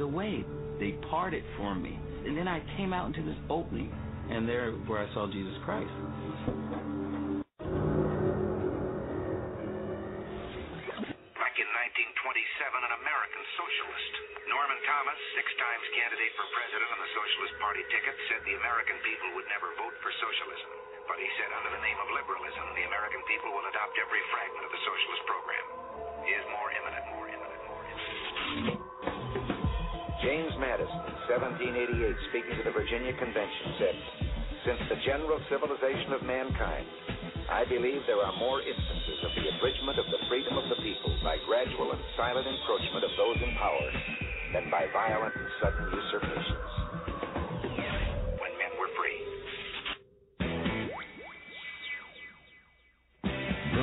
the way. They parted for me. And then I came out into this opening, and there where I saw Jesus Christ. Back in 1927, an American socialist, Norman Thomas, six times candidate for president on the Socialist Party ticket, said the American people would never vote for socialism. But he said under the name of liberalism, the American people will adopt every fragment of the socialist program. He is more imminent, more. James Madison, in 1788, speaking to the Virginia Convention, said, Since the general civilization of mankind, I believe there are more instances of the abridgment of the freedom of the people by gradual and silent encroachment of those in power than by violent and sudden usurpations.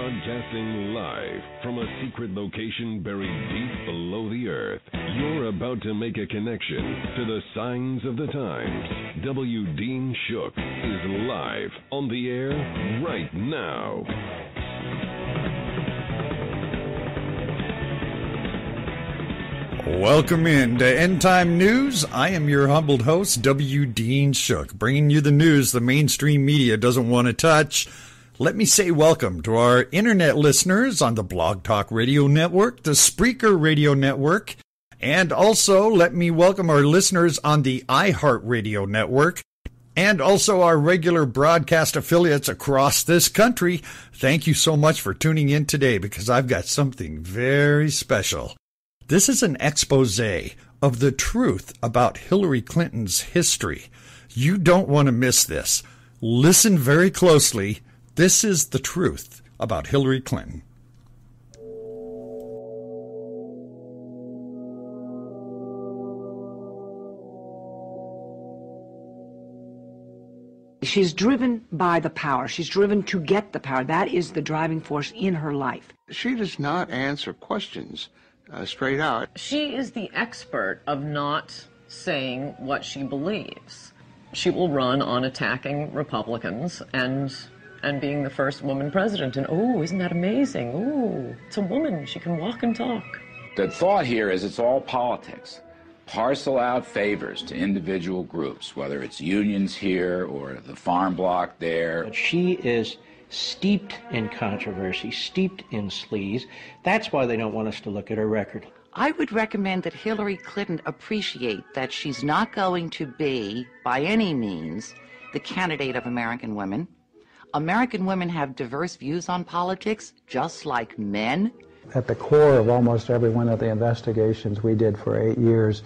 Broadcasting live from a secret location buried deep below the earth. You're about to make a connection to the signs of the times. W. Dean Shook is live on the air right now. Welcome in to End Time News. I am your humbled host, W. Dean Shook, bringing you the news the mainstream media doesn't want to touch. Let me say welcome to our internet listeners on the Blog Talk Radio Network, the Spreaker Radio Network, and also let me welcome our listeners on the iHeartRadio Network and also our regular broadcast affiliates across this country. Thank you so much for tuning in today because I've got something very special. This is an expose of the truth about Hillary Clinton's history. You don't want to miss this. Listen very closely. This is the truth about Hillary Clinton. She's driven by the power. She's driven to get the power. That is the driving force in her life. She does not answer questions uh, straight out. She is the expert of not saying what she believes. She will run on attacking Republicans and and being the first woman president. And oh, isn't that amazing? Oh, it's a woman. She can walk and talk. The thought here is it's all politics. Parcel out favors to individual groups, whether it's unions here or the farm block there. But she is steeped in controversy, steeped in sleaze. That's why they don't want us to look at her record. I would recommend that Hillary Clinton appreciate that she's not going to be, by any means, the candidate of American women. American women have diverse views on politics, just like men. At the core of almost every one of the investigations we did for eight years,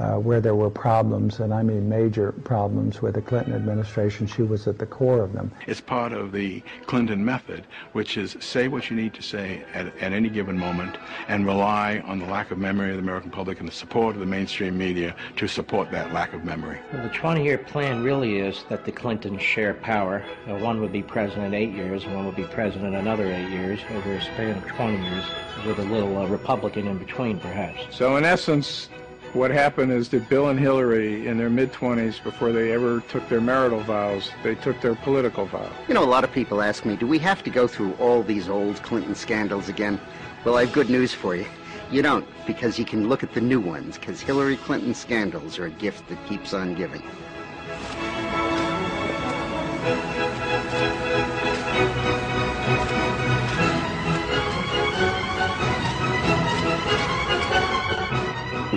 uh, where there were problems, and I mean major problems with the Clinton administration, she was at the core of them. It's part of the Clinton method, which is say what you need to say at, at any given moment and rely on the lack of memory of the American public and the support of the mainstream media to support that lack of memory. Well, the 20 year plan really is that the Clintons share power. Uh, one would be president eight years, one would be president another eight years over a span of 20 years, with a little uh, Republican in between, perhaps. So, in essence, what happened is that Bill and Hillary, in their mid 20s, before they ever took their marital vows, they took their political vow. You know, a lot of people ask me, do we have to go through all these old Clinton scandals again? Well, I have good news for you. You don't, because you can look at the new ones, because Hillary Clinton scandals are a gift that keeps on giving.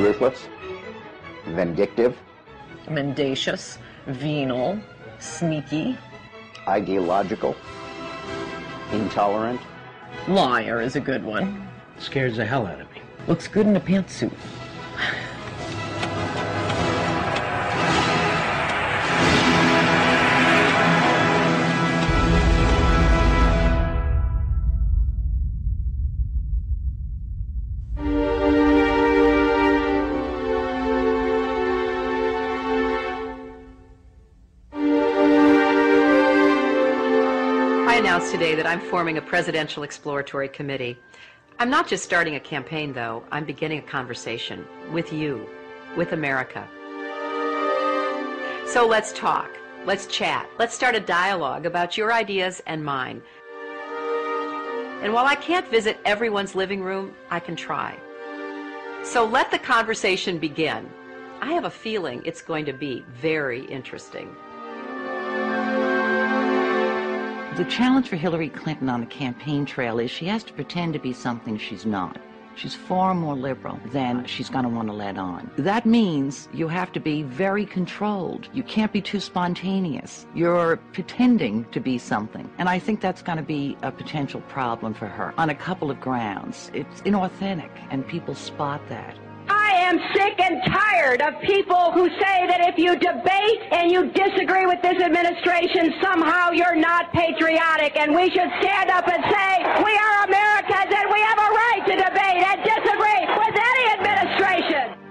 Ruthless, vindictive, Mendacious, venal, sneaky. ideological, intolerant, Liar is a good one. Scares the hell out of me. Looks good in a pantsuit. I'm forming a presidential exploratory committee. I'm not just starting a campaign, though. I'm beginning a conversation with you, with America. So let's talk. Let's chat. Let's start a dialogue about your ideas and mine. And while I can't visit everyone's living room, I can try. So let the conversation begin. I have a feeling it's going to be very interesting. The challenge for Hillary Clinton on the campaign trail is she has to pretend to be something she's not. She's far more liberal than she's going to want to let on. That means you have to be very controlled. You can't be too spontaneous. You're pretending to be something. And I think that's going to be a potential problem for her on a couple of grounds. It's inauthentic, and people spot that. I am sick and tired of people who say that if you debate and you disagree with this administration, somehow you're not patriotic. And we should stand up and say, we are Americans and we have a right to debate and disagree with any administration.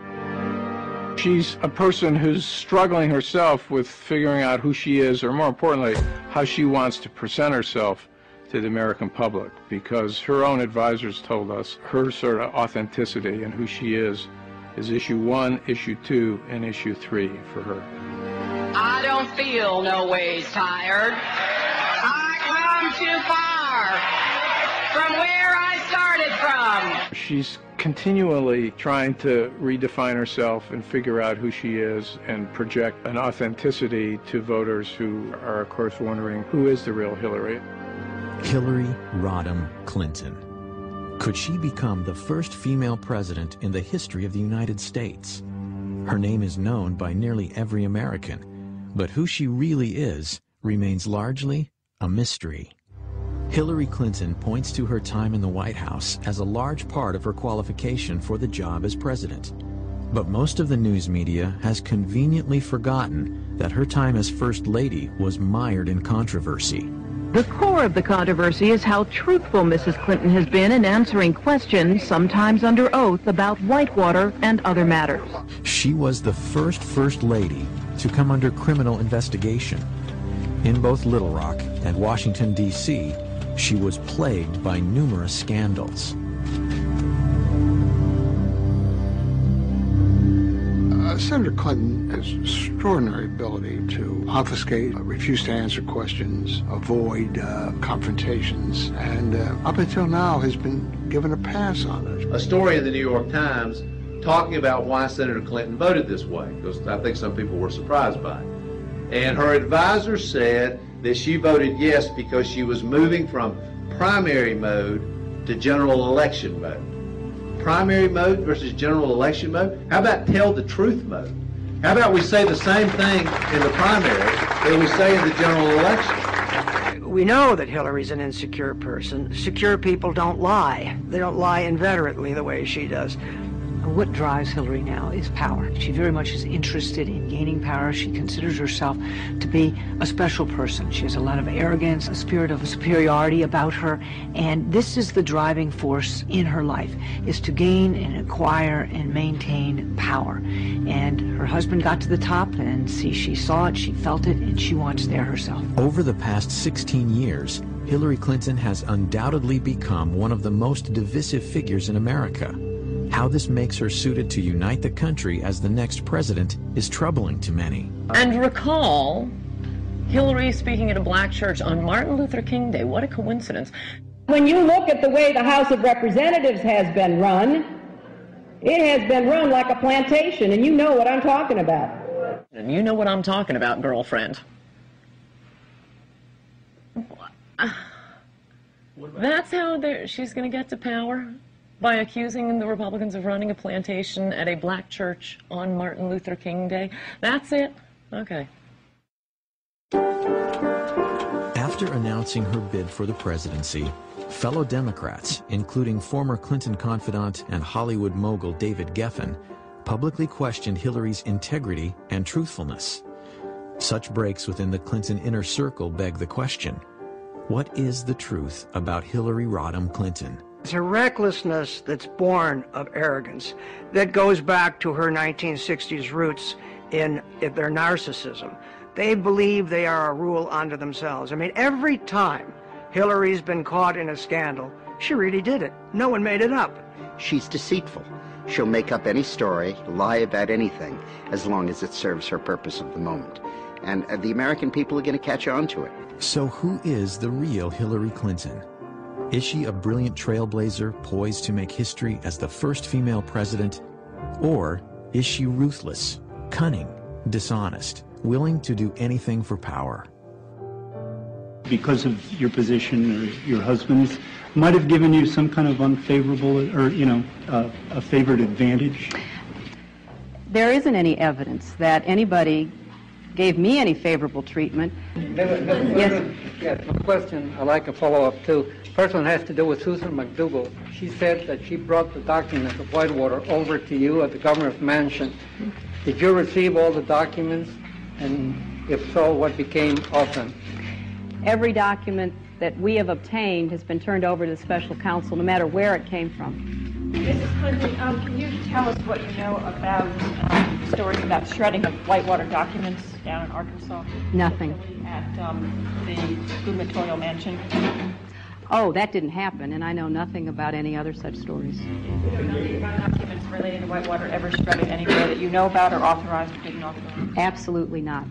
She's a person who's struggling herself with figuring out who she is, or more importantly, how she wants to present herself to the American public, because her own advisors told us her sort of authenticity and who she is is issue one, issue two, and issue three for her. I don't feel no ways tired. I come too far from where I started from. She's continually trying to redefine herself and figure out who she is and project an authenticity to voters who are, of course, wondering who is the real Hillary. Hillary Rodham Clinton. Could she become the first female president in the history of the United States? Her name is known by nearly every American, but who she really is remains largely a mystery. Hillary Clinton points to her time in the White House as a large part of her qualification for the job as president. But most of the news media has conveniently forgotten that her time as First Lady was mired in controversy. The core of the controversy is how truthful Mrs. Clinton has been in answering questions, sometimes under oath, about Whitewater and other matters. She was the first First Lady to come under criminal investigation. In both Little Rock and Washington, D.C., she was plagued by numerous scandals. Senator Clinton has extraordinary ability to obfuscate, uh, refuse to answer questions, avoid uh, confrontations, and uh, up until now has been given a pass on it. A story in the New York Times talking about why Senator Clinton voted this way, because I think some people were surprised by it. And her advisor said that she voted yes because she was moving from primary mode to general election mode primary mode versus general election mode? How about tell the truth mode? How about we say the same thing in the primary that we say in the general election? We know that Hillary's an insecure person. Secure people don't lie. They don't lie inveterately the way she does. What drives Hillary now is power. She very much is interested in gaining power. She considers herself to be a special person. She has a lot of arrogance, a spirit of superiority about her, and this is the driving force in her life, is to gain and acquire and maintain power. And her husband got to the top, and see, she saw it, she felt it, and she wants there herself. Over the past 16 years, Hillary Clinton has undoubtedly become one of the most divisive figures in America. How this makes her suited to unite the country as the next president is troubling to many. And recall Hillary speaking at a black church on Martin Luther King Day. What a coincidence. When you look at the way the House of Representatives has been run, it has been run like a plantation, and you know what I'm talking about. And you know what I'm talking about, girlfriend. That's how she's going to get to power? By accusing the Republicans of running a plantation at a black church on Martin Luther King Day. That's it? Okay. After announcing her bid for the presidency, fellow Democrats, including former Clinton confidant and Hollywood mogul David Geffen, publicly questioned Hillary's integrity and truthfulness. Such breaks within the Clinton inner circle beg the question, what is the truth about Hillary Rodham Clinton? It's a recklessness that's born of arrogance that goes back to her 1960s roots in, in their narcissism. They believe they are a rule unto themselves. I mean, every time Hillary's been caught in a scandal, she really did it. No one made it up. She's deceitful. She'll make up any story, lie about anything, as long as it serves her purpose of the moment. And uh, the American people are going to catch on to it. So who is the real Hillary Clinton? Is she a brilliant trailblazer poised to make history as the first female president? Or is she ruthless, cunning, dishonest, willing to do anything for power? Because of your position or your husband's, might have given you some kind of unfavorable or, you know, uh, a favored advantage? There isn't any evidence that anybody gave me any favorable treatment. Yes. Yes, my question, I'd like a follow-up too. First one has to do with Susan McDougal. She said that she brought the documents of Whitewater over to you at the governor's mansion. Did you receive all the documents? And if so, what became of them? Every document that we have obtained has been turned over to the special counsel, no matter where it came from. Mrs. Clinton, um, can you tell us what you know about um, stories about shredding of Whitewater documents down in Arkansas? Nothing. At um, the gubernatorial mansion? Oh, that didn't happen, and I know nothing about any other such stories. You don't know anything about documents relating to Whitewater ever shredded anywhere that you know about or authorized or didn't authorize? Absolutely not.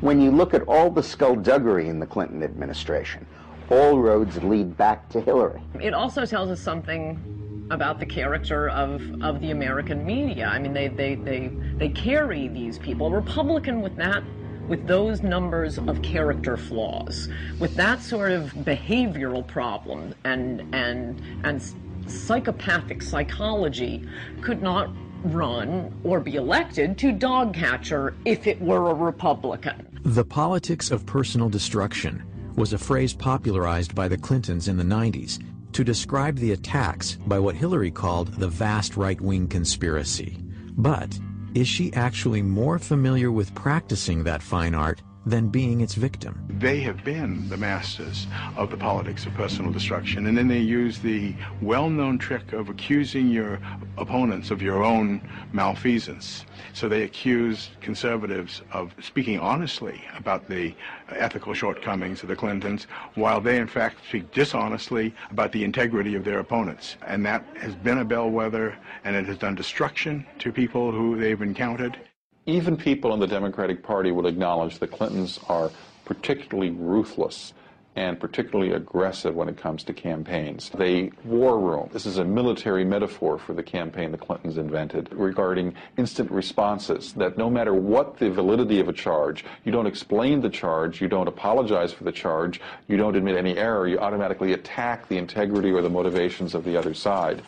When you look at all the skullduggery in the Clinton administration, all roads lead back to Hillary. It also tells us something about the character of, of the American media. I mean, they, they, they, they carry these people. Republican with that, with those numbers of character flaws, with that sort of behavioral problem and, and, and psychopathic psychology could not run or be elected to dog catcher if it were a Republican. The politics of personal destruction was a phrase popularized by the Clintons in the 90s to describe the attacks by what Hillary called the vast right-wing conspiracy. But is she actually more familiar with practicing that fine art than being its victim? They have been the masters of the politics of personal destruction, and then they use the well-known trick of accusing your opponents of your own malfeasance. So they accuse conservatives of speaking honestly about the ethical shortcomings of the Clintons, while they in fact speak dishonestly about the integrity of their opponents. And that has been a bellwether, and it has done destruction to people who they've encountered. Even people in the Democratic Party will acknowledge the Clintons are particularly ruthless and particularly aggressive when it comes to campaigns. They war room. This is a military metaphor for the campaign the Clintons invented regarding instant responses that no matter what the validity of a charge, you don't explain the charge, you don't apologize for the charge, you don't admit any error, you automatically attack the integrity or the motivations of the other side.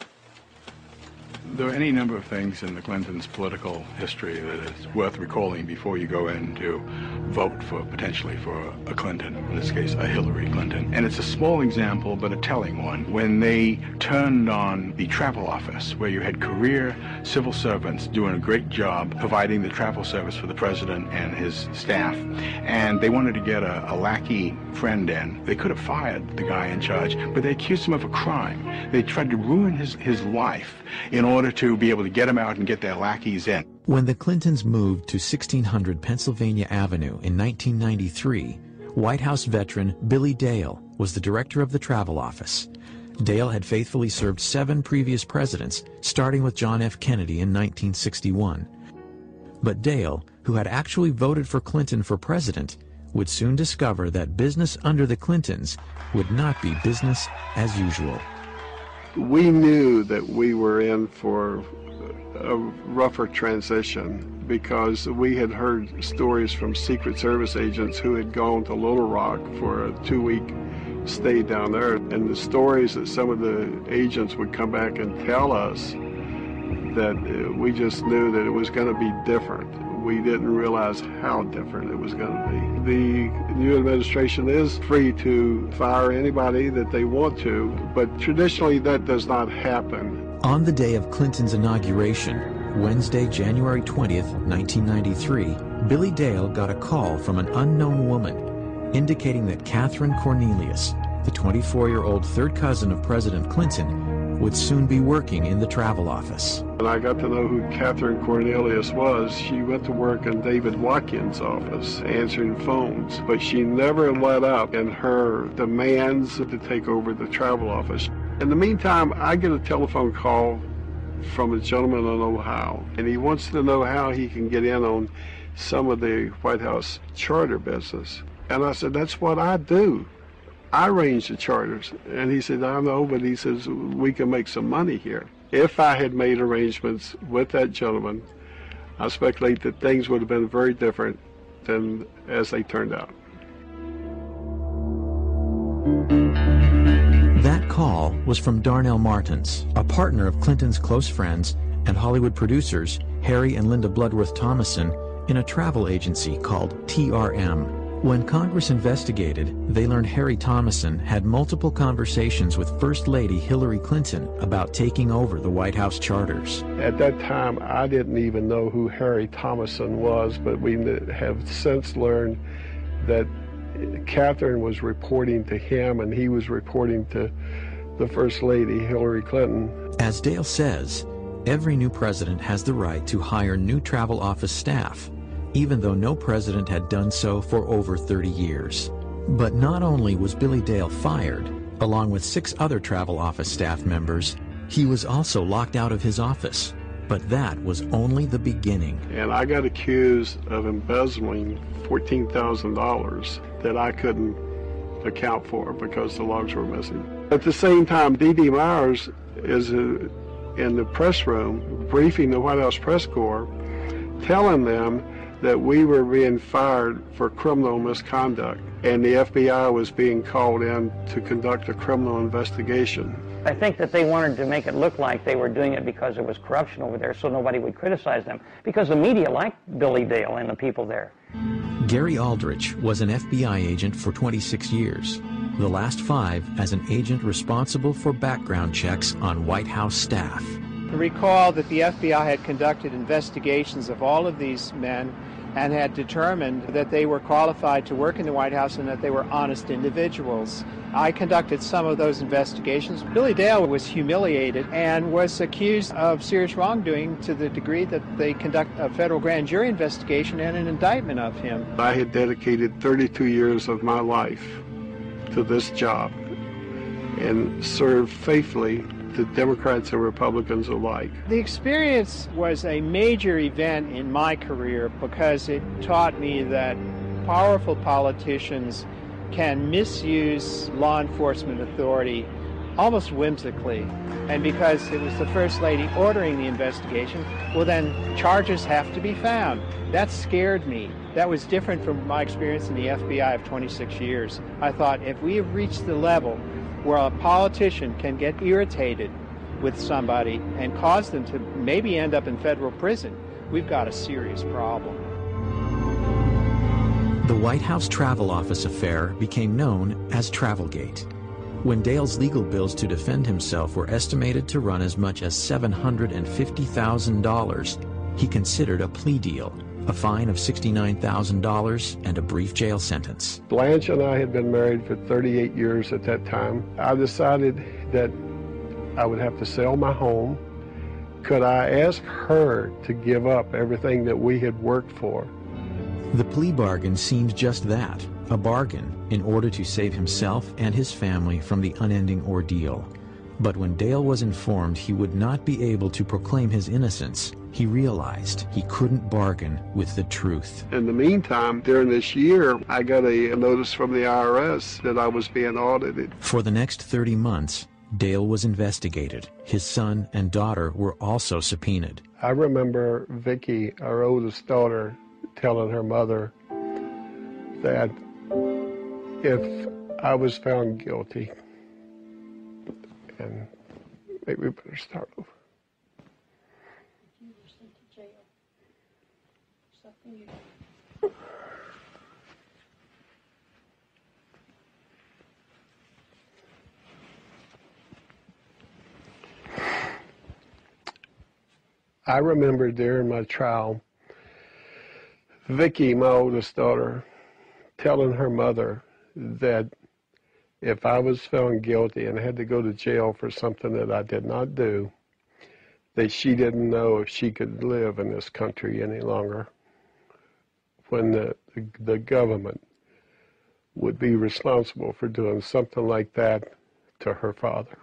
There are any number of things in the Clintons' political history that is worth recalling before you go in to vote for potentially for a Clinton, in this case a Hillary Clinton. And it's a small example, but a telling one. When they turned on the travel office, where you had career civil servants doing a great job providing the travel service for the president and his staff, and they wanted to get a, a lackey friend in, they could have fired the guy in charge, but they accused him of a crime. They tried to ruin his, his life in order to be able to get them out and get their lackeys in. When the Clintons moved to 1600 Pennsylvania Avenue in 1993, White House veteran Billy Dale was the director of the travel office. Dale had faithfully served seven previous presidents, starting with John F. Kennedy in 1961. But Dale, who had actually voted for Clinton for president, would soon discover that business under the Clintons would not be business as usual we knew that we were in for a rougher transition because we had heard stories from Secret Service agents who had gone to Little Rock for a two week stay down there. And the stories that some of the agents would come back and tell us that uh, we just knew that it was going to be different we didn't realize how different it was going to be. The new administration is free to fire anybody that they want to, but traditionally that does not happen. On the day of Clinton's inauguration, Wednesday, January 20th, 1993, Billy Dale got a call from an unknown woman indicating that Catherine Cornelius, the 24-year-old third cousin of President Clinton, would soon be working in the travel office. And I got to know who Catherine Cornelius was. She went to work in David Watkins' office answering phones, but she never let up in her demands to take over the travel office. In the meantime, I get a telephone call from a gentleman in Ohio, and he wants to know how he can get in on some of the White House charter business. And I said, that's what I do. I arranged the charters. And he said, I know, but he says, we can make some money here. If I had made arrangements with that gentleman, I speculate that things would have been very different than as they turned out. That call was from Darnell Martens, a partner of Clinton's close friends and Hollywood producers Harry and Linda Bloodworth Thomason in a travel agency called TRM. When Congress investigated, they learned Harry Thomason had multiple conversations with First Lady Hillary Clinton about taking over the White House charters. At that time, I didn't even know who Harry Thomason was, but we have since learned that Catherine was reporting to him and he was reporting to the First Lady Hillary Clinton. As Dale says, every new president has the right to hire new travel office staff even though no president had done so for over 30 years. But not only was Billy Dale fired, along with six other travel office staff members, he was also locked out of his office. But that was only the beginning. And I got accused of embezzling $14,000 that I couldn't account for because the logs were missing. At the same time, Dee Myers is uh, in the press room briefing the White House press corps, telling them that we were being fired for criminal misconduct and the FBI was being called in to conduct a criminal investigation. I think that they wanted to make it look like they were doing it because there was corruption over there so nobody would criticize them because the media liked Billy Dale and the people there. Gary Aldrich was an FBI agent for 26 years, the last five as an agent responsible for background checks on White House staff. Recall that the FBI had conducted investigations of all of these men and had determined that they were qualified to work in the White House and that they were honest individuals. I conducted some of those investigations. Billy Dale was humiliated and was accused of serious wrongdoing to the degree that they conduct a federal grand jury investigation and an indictment of him. I had dedicated 32 years of my life to this job and served faithfully to Democrats and Republicans alike. The experience was a major event in my career because it taught me that powerful politicians can misuse law enforcement authority almost whimsically. And because it was the First Lady ordering the investigation, well, then charges have to be found. That scared me. That was different from my experience in the FBI of 26 years. I thought if we have reached the level where a politician can get irritated with somebody and cause them to maybe end up in federal prison, we've got a serious problem. The White House Travel Office affair became known as Travelgate. When Dale's legal bills to defend himself were estimated to run as much as $750,000, he considered a plea deal a fine of $69,000, and a brief jail sentence. Blanche and I had been married for 38 years at that time. I decided that I would have to sell my home. Could I ask her to give up everything that we had worked for? The plea bargain seemed just that, a bargain in order to save himself and his family from the unending ordeal. But when Dale was informed he would not be able to proclaim his innocence, he realized he couldn't bargain with the truth. In the meantime, during this year, I got a notice from the IRS that I was being audited. For the next 30 months, Dale was investigated. His son and daughter were also subpoenaed. I remember Vicki, our oldest daughter, telling her mother that if I was found guilty, and maybe we better start over. I remember during my trial, Vicky, my oldest daughter, telling her mother that if I was found guilty and had to go to jail for something that I did not do, that she didn't know if she could live in this country any longer when the, the, the government would be responsible for doing something like that to her father.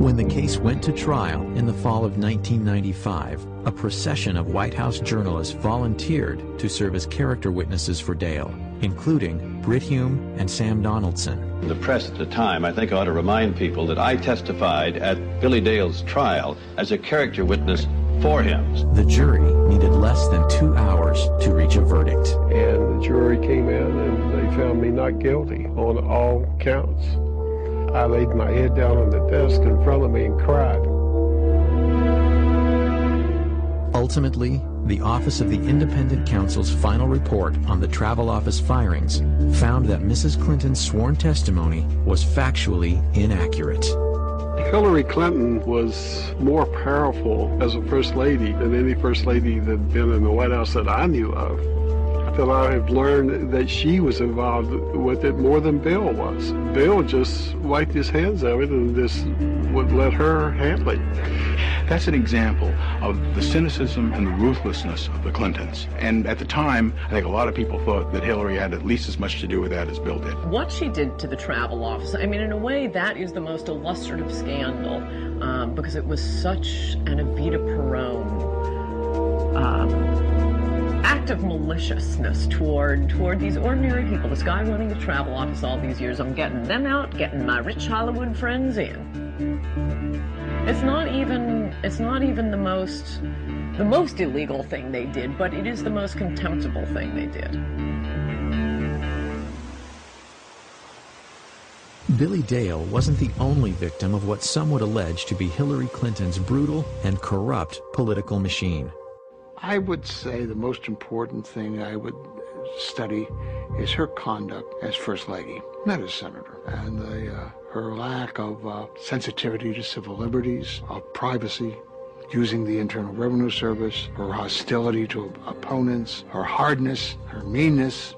When the case went to trial in the fall of 1995, a procession of White House journalists volunteered to serve as character witnesses for Dale, including Brit Hume and Sam Donaldson. The press at the time, I think, ought to remind people that I testified at Billy Dale's trial as a character witness for him. The jury needed less than two hours to reach a verdict. And the jury came in and they found me not guilty on all counts. I laid my head down on the desk in front of me and cried. Ultimately, the Office of the Independent Counsel's final report on the travel office firings found that Mrs. Clinton's sworn testimony was factually inaccurate. Hillary Clinton was more powerful as a first lady than any first lady that had been in the White House that I knew of. That I have learned that she was involved with it more than Bill was. Bill just wiped his hands of it and just would let her handle it. That's an example of the cynicism and the ruthlessness of the Clintons. And at the time, I think a lot of people thought that Hillary had at least as much to do with that as Bill did. What she did to the travel office, I mean, in a way, that is the most illustrative scandal um, because it was such an Evita Peron um, act of maliciousness toward toward these ordinary people. This guy running the travel office all these years, I'm getting them out, getting my rich Hollywood friends in. It's not even it's not even the most the most illegal thing they did, but it is the most contemptible thing they did. Billy Dale wasn't the only victim of what some would allege to be Hillary Clinton's brutal and corrupt political machine. I would say the most important thing I would study is her conduct as First Lady, not as Senator, and the, uh, her lack of uh, sensitivity to civil liberties, of privacy, using the Internal Revenue Service, her hostility to opponents, her hardness, her meanness.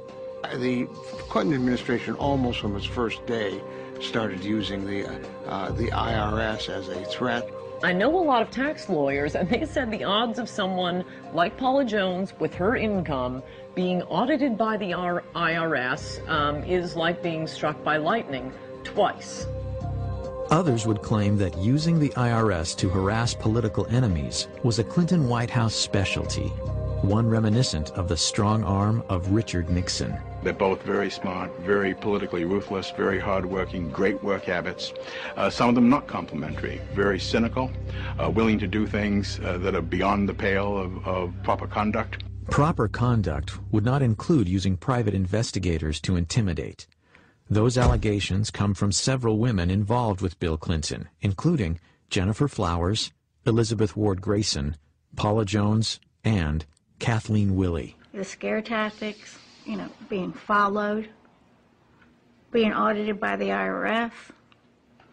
The Clinton administration, almost from its first day, started using the, uh, the IRS as a threat. I know a lot of tax lawyers, and they said the odds of someone like Paula Jones with her income being audited by the IRS um, is like being struck by lightning twice. Others would claim that using the IRS to harass political enemies was a Clinton White House specialty, one reminiscent of the strong arm of Richard Nixon. They're both very smart, very politically ruthless, very hardworking, great work habits. Uh, some of them not complimentary, very cynical, uh, willing to do things uh, that are beyond the pale of, of proper conduct. Proper conduct would not include using private investigators to intimidate. Those allegations come from several women involved with Bill Clinton, including Gennifer Flowers, Elizabeth Ward Gracen, Paula Jones, and Kathleen Willey. The scare tactics, you know, being followed, being audited by the IRS,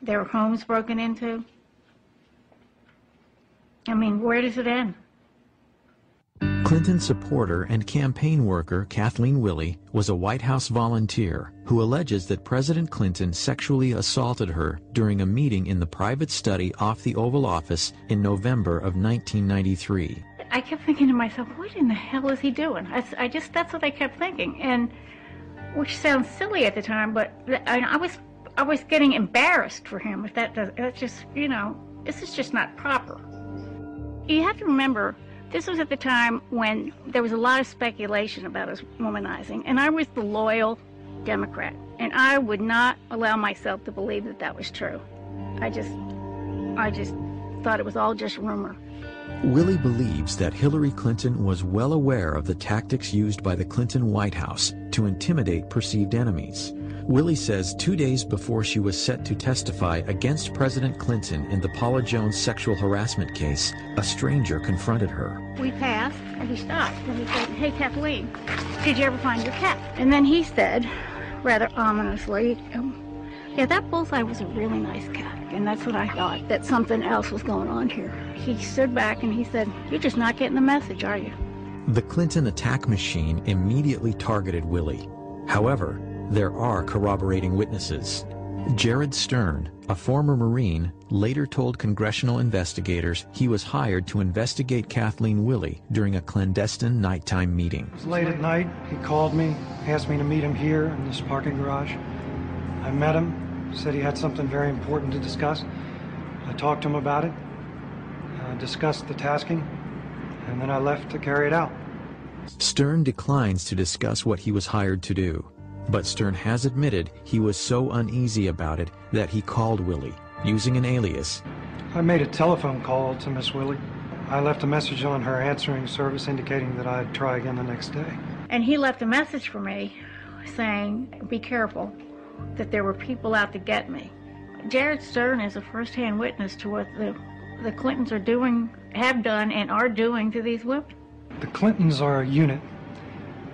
their homes broken into. I mean, where does it end? Clinton supporter and campaign worker Kathleen Willey was a White House volunteer who alleges that President Clinton sexually assaulted her during a meeting in the private study off the Oval Office in November of 1993. I kept thinking to myself, what in the hell is he doing? I, I just, that's what I kept thinking. And, which sounds silly at the time, but I, I was, I was getting embarrassed for him if that does, that's just, you know, this is just not proper. You have to remember, this was at the time when there was a lot of speculation about his womanizing, and I was the loyal Democrat, and I would not allow myself to believe that that was true. I just, I just thought it was all just rumor. Willey believes that Hillary Clinton was well aware of the tactics used by the Clinton White House to intimidate perceived enemies. Willey says two days before she was set to testify against President Clinton in the Paula Jones sexual harassment case, a stranger confronted her. We passed, and he stopped, and he said, hey, Kathleen, did you ever find your cat? And then he said, rather ominously, um, yeah, that bullseye was a really nice cat. And that's what I thought, that something else was going on here. He stood back and he said, you're just not getting the message, are you? The Clinton attack machine immediately targeted Willey. However, there are corroborating witnesses. Jared Stern, a former Marine, later told congressional investigators he was hired to investigate Kathleen Willey during a clandestine nighttime meeting. It was late at night. He called me, asked me to meet him here in this parking garage. I met him, said he had something very important to discuss. I talked to him about it, uh, discussed the tasking, and then I left to carry it out. Stern declines to discuss what he was hired to do, but Stern has admitted he was so uneasy about it that he called Willey, using an alias. I made a telephone call to Miss Willey. I left a message on her answering service indicating that I'd try again the next day. And he left a message for me saying, be careful, that there were people out to get me. Jared Stern is a first-hand witness to what the, the Clintons are doing, have done, and are doing to these women. The Clintons are a unit.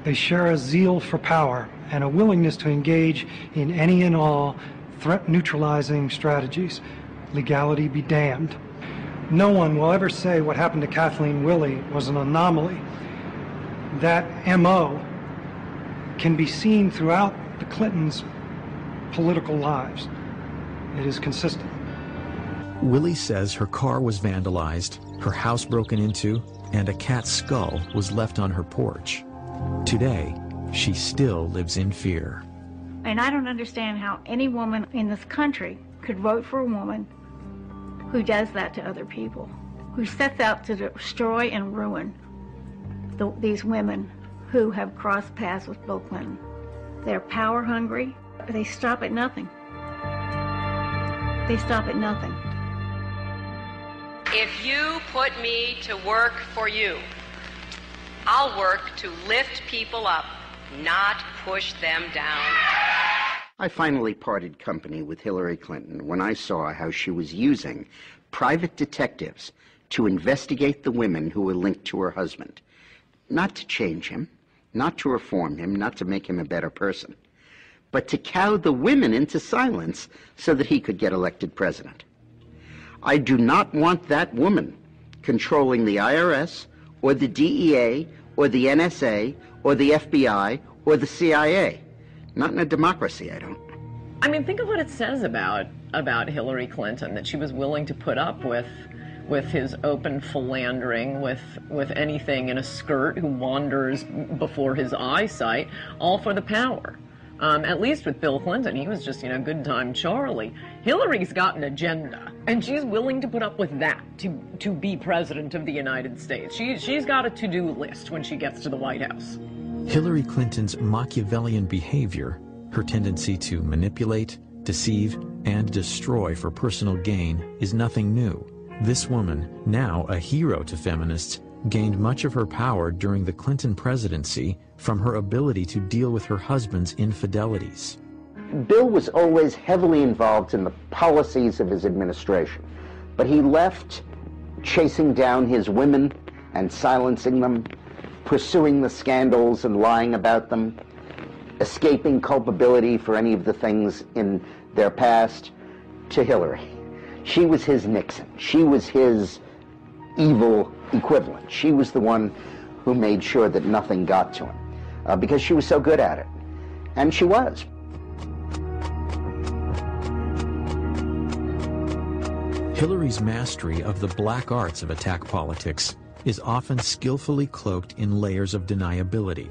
They share a zeal for power and a willingness to engage in any and all threat neutralizing strategies. Legality be damned. No one will ever say what happened to Kathleen Willey was an anomaly. That MO can be seen throughout the Clintons' political lives. It is consistent. Willey says her car was vandalized, her house broken into, and a cat's skull was left on her porch. Today, she still lives in fear. And I don't understand how any woman in this country could vote for a woman who does that to other people, who sets out to destroy and ruin the, these women who have crossed paths with Bill Clinton. They're power hungry. They stop at nothing. They stop at nothing. If you put me to work for you, I'll work to lift people up, not push them down. I finally parted company with Hillary Clinton when I saw how she was using private detectives to investigate the women who were linked to her husband. Not to change him, not to reform him, not to make him a better person, but to cow the women into silence so that he could get elected president. I do not want that woman controlling the IRS or the DEA or the NSA or the FBI or the CIA. Not in a democracy, I don't. I mean, think of what it says about about Hillary Clinton that she was willing to put up with with his open philandering with with anything in a skirt who wanders before his eyesight, all for the power. Um, at least with Bill Clinton, he was just, you know, good time Charlie. Hillary's got an agenda, and she's willing to put up with that to to be president of the United States. She she's got a to-do list when she gets to the White House. Hillary Clinton's Machiavellian behavior, her tendency to manipulate, deceive, and destroy for personal gain, is nothing new. This woman, now a hero to feminists, gained much of her power during the Clinton presidency from her ability to deal with her husband's infidelities. Bill was always heavily involved in the policies of his administration, but he left chasing down his women and silencing them, pursuing the scandals and lying about them, escaping culpability for any of the things in their past to Hillary. She was his Nixon. She was his evil equivalent. She was the one who made sure that nothing got to him uh, because she was so good at it. And she was. Hillary's mastery of the black arts of attack politics is often skillfully cloaked in layers of deniability.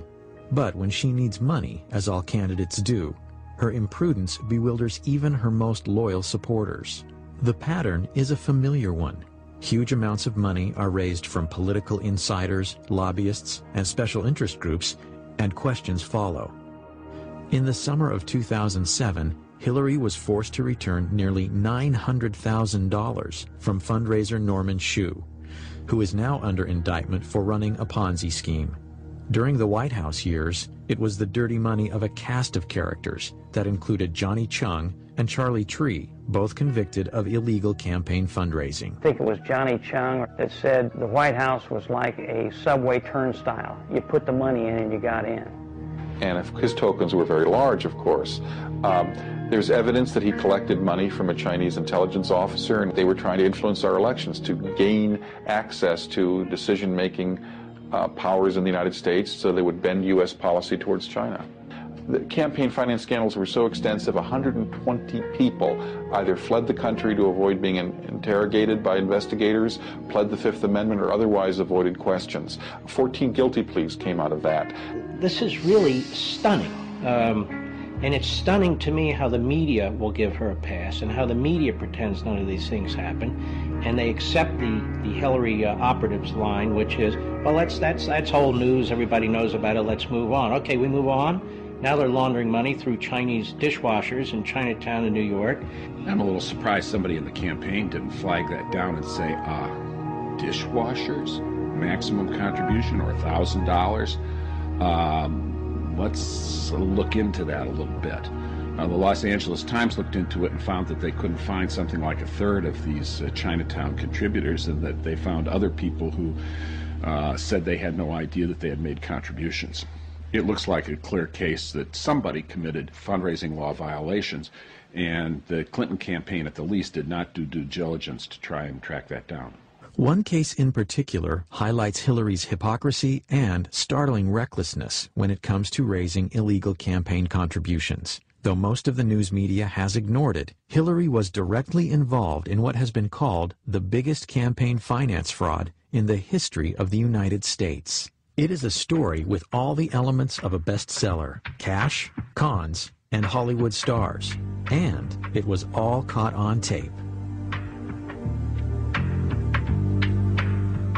But when she needs money, as all candidates do, her imprudence bewilders even her most loyal supporters. The pattern is a familiar one. Huge amounts of money are raised from political insiders, lobbyists, and special interest groups, and questions follow. In the summer of 2007, Hillary was forced to return nearly $900,000 from fundraiser Norman Hsu, who is now under indictment for running a Ponzi scheme. During the White House years, it was the dirty money of a cast of characters that included Johnny Chung and Charlie Trie, both convicted of illegal campaign fundraising. I think it was Johnny Chung that said the White House was like a subway turnstile. You put the money in and you got in. And if his tokens were very large, of course. Um, there's evidence that he collected money from a Chinese intelligence officer, and they were trying to influence our elections to gain access to decision making uh, powers in the United States so they would bend U.S. policy towards China. The campaign finance scandals were so extensive, 120 people either fled the country to avoid being in, interrogated by investigators, pled the Fifth Amendment, or otherwise avoided questions. 14 guilty pleas came out of that. This is really stunning. Um, And it's stunning to me how the media will give her a pass and how the media pretends none of these things happen. And they accept the, the Hillary uh, operatives line, which is, well, that's, that's, that's old news. Everybody knows about it. Let's move on. Okay, we move on. Now they're laundering money through Chinese dishwashers in Chinatown in New York. I'm a little surprised somebody in the campaign didn't flag that down and say, uh, dishwashers, maximum contribution, or $1,000. Um, let's look into that a little bit. Uh, the Los Angeles Times looked into it and found that they couldn't find something like a third of these uh, Chinatown contributors, and that they found other people who uh, said they had no idea that they had made contributions. It looks like a clear case that somebody committed fundraising law violations, and the Clinton campaign, at the least, did not do due diligence to try and track that down. One case in particular highlights Hillary's hypocrisy and startling recklessness when it comes to raising illegal campaign contributions. Though most of the news media has ignored it, Hillary was directly involved in what has been called the biggest campaign finance fraud in the history of the United States. It is a story with all the elements of a bestseller cash, cons, and Hollywood stars. And it was all caught on tape.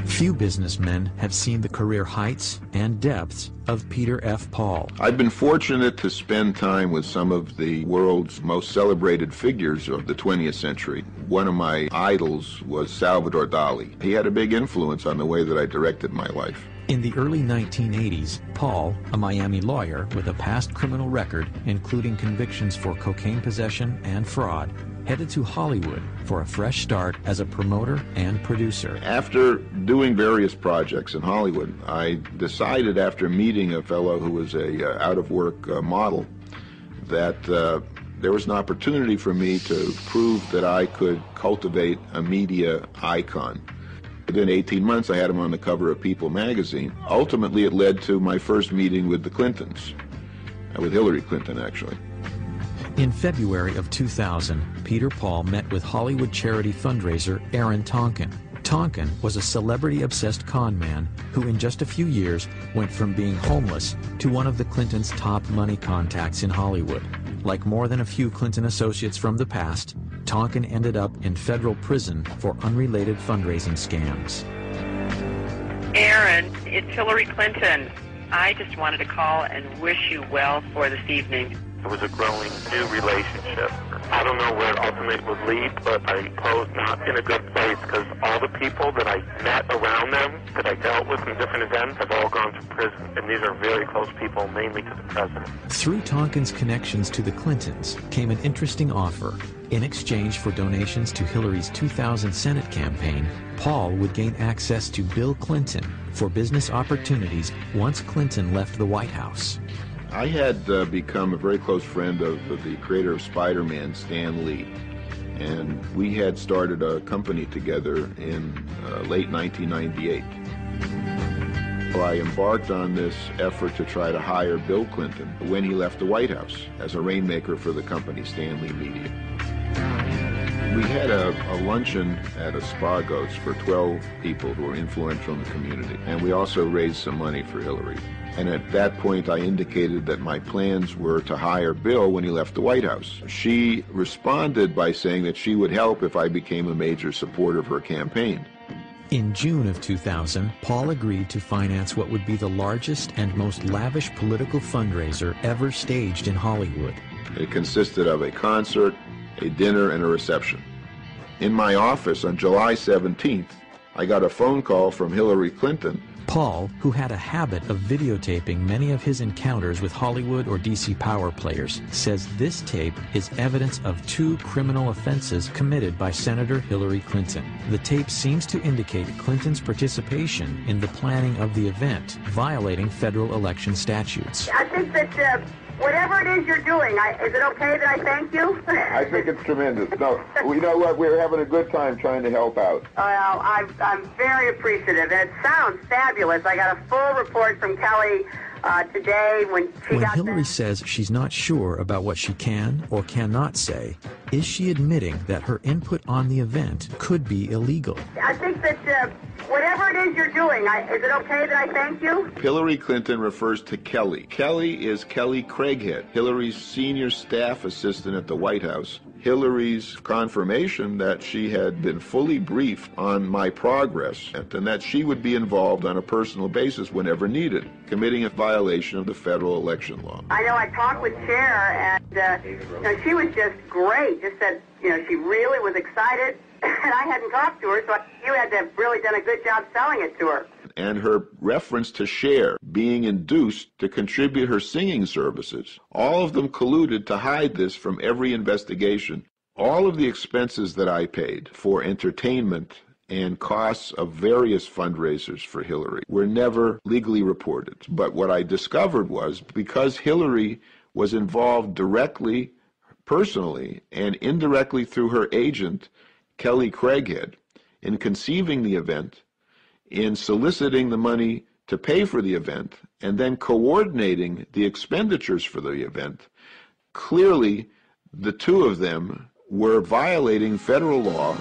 Few businessmen have seen the career heights and depths of Peter F. Paul. I've been fortunate to spend time with some of the world's most celebrated figures of the 20th century. One of my idols was Salvador Dali. He had a big influence on the way that I directed my life. In the early 1980s, Paul, a Miami lawyer with a past criminal record, including convictions for cocaine possession and fraud, headed to Hollywood for a fresh start as a promoter and producer. After doing various projects in Hollywood, I decided after meeting a fellow who was a uh, out-of-work uh, model that uh, there was an opportunity for me to prove that I could cultivate a media icon. Within 18 months, I had him on the cover of People magazine. Ultimately, it led to my first meeting with the Clintons, uh, with Hillary Clinton, actually. In February of 2000, Peter Paul met with Hollywood charity fundraiser Aaron Tonkin. Tonkin was a celebrity-obsessed con man who in just a few years went from being homeless to one of the Clintons' top money contacts in Hollywood. Like more than a few Clinton associates from the past, Tonkin ended up in federal prison for unrelated fundraising scams. Aaron, it's Hillary Clinton. I just wanted to call and wish you well for this evening. It was a growing new relationship. I don't know where it ultimately would lead, but I suppose not in a good place because all the people that I met around them, that I dealt with in different events, have all gone to prison. And these are very close people, mainly to the president. Through Tonkin's connections to the Clintons came an interesting offer. In exchange for donations to Hillary's 2000 Senate campaign, Paul would gain access to Bill Clinton for business opportunities once Clinton left the White House. I had uh, become a very close friend of, the creator of Spider-Man, Stan Lee. And we had started a company together in uh, late 1998. So I embarked on this effort to try to hire Bill Clinton when he left the White House as a rainmaker for the company, Stan Lee Media. We had a, a, luncheon at Espargos for 12 people who were influential in the community, and we also raised some money for Hillary. And at that point, I indicated that my plans were to hire Bill when he left the White House. She responded by saying that she would help if I became a major supporter of her campaign. In June of 2000, Paul agreed to finance what would be the largest and most lavish political fundraiser ever staged in Hollywood. It consisted of a concert, a dinner, and a reception. In my office on July 17th, I got a phone call from Hillary Clinton Paul, who had a habit of videotaping many of his encounters with Hollywood or DC Power players, says this tape is evidence of two criminal offenses committed by Senator Hillary Clinton. The tape seems to indicate Clinton's participation in the planning of the event, violating federal election statutes. I think that uh, whatever it is you're doing, I, is it okay that I thank you? I think it's tremendous. No, you know what? We're having a good time trying to help out. Well, I'm, I'm very appreciative. It sounds fabulous. I got a full report from Kelly uh, today when she when got Hillary that. says she's not sure about what she can or cannot say, is she admitting that her input on the event could be illegal? I think that uh, Whatever it is you're doing, I, is it okay that I thank you? Hillary Clinton refers to Kelly. Kelly is Kelly Craighead, Hillary's senior staff assistant at the White House. Hillary's confirmation that she had been fully briefed on my progress and that she would be involved on a personal basis whenever needed, committing a violation of the federal election law. I know I talked with Cher, and uh, you know, she was just great. Just said, you know, she really was excited, and I hadn't talked to her, so you had to have really done a good job selling it to her and her reference to Cher being induced to contribute her singing services. All of them colluded to hide this from every investigation. All of the expenses that I paid for entertainment and costs of various fundraisers for Hillary were never legally reported. But what I discovered was because Hillary was involved directly, personally, and indirectly through her agent, Kelly Craighead, in conceiving the event, in soliciting the money to pay for the event and then coordinating the expenditures for the event, clearly the two of them were violating federal law.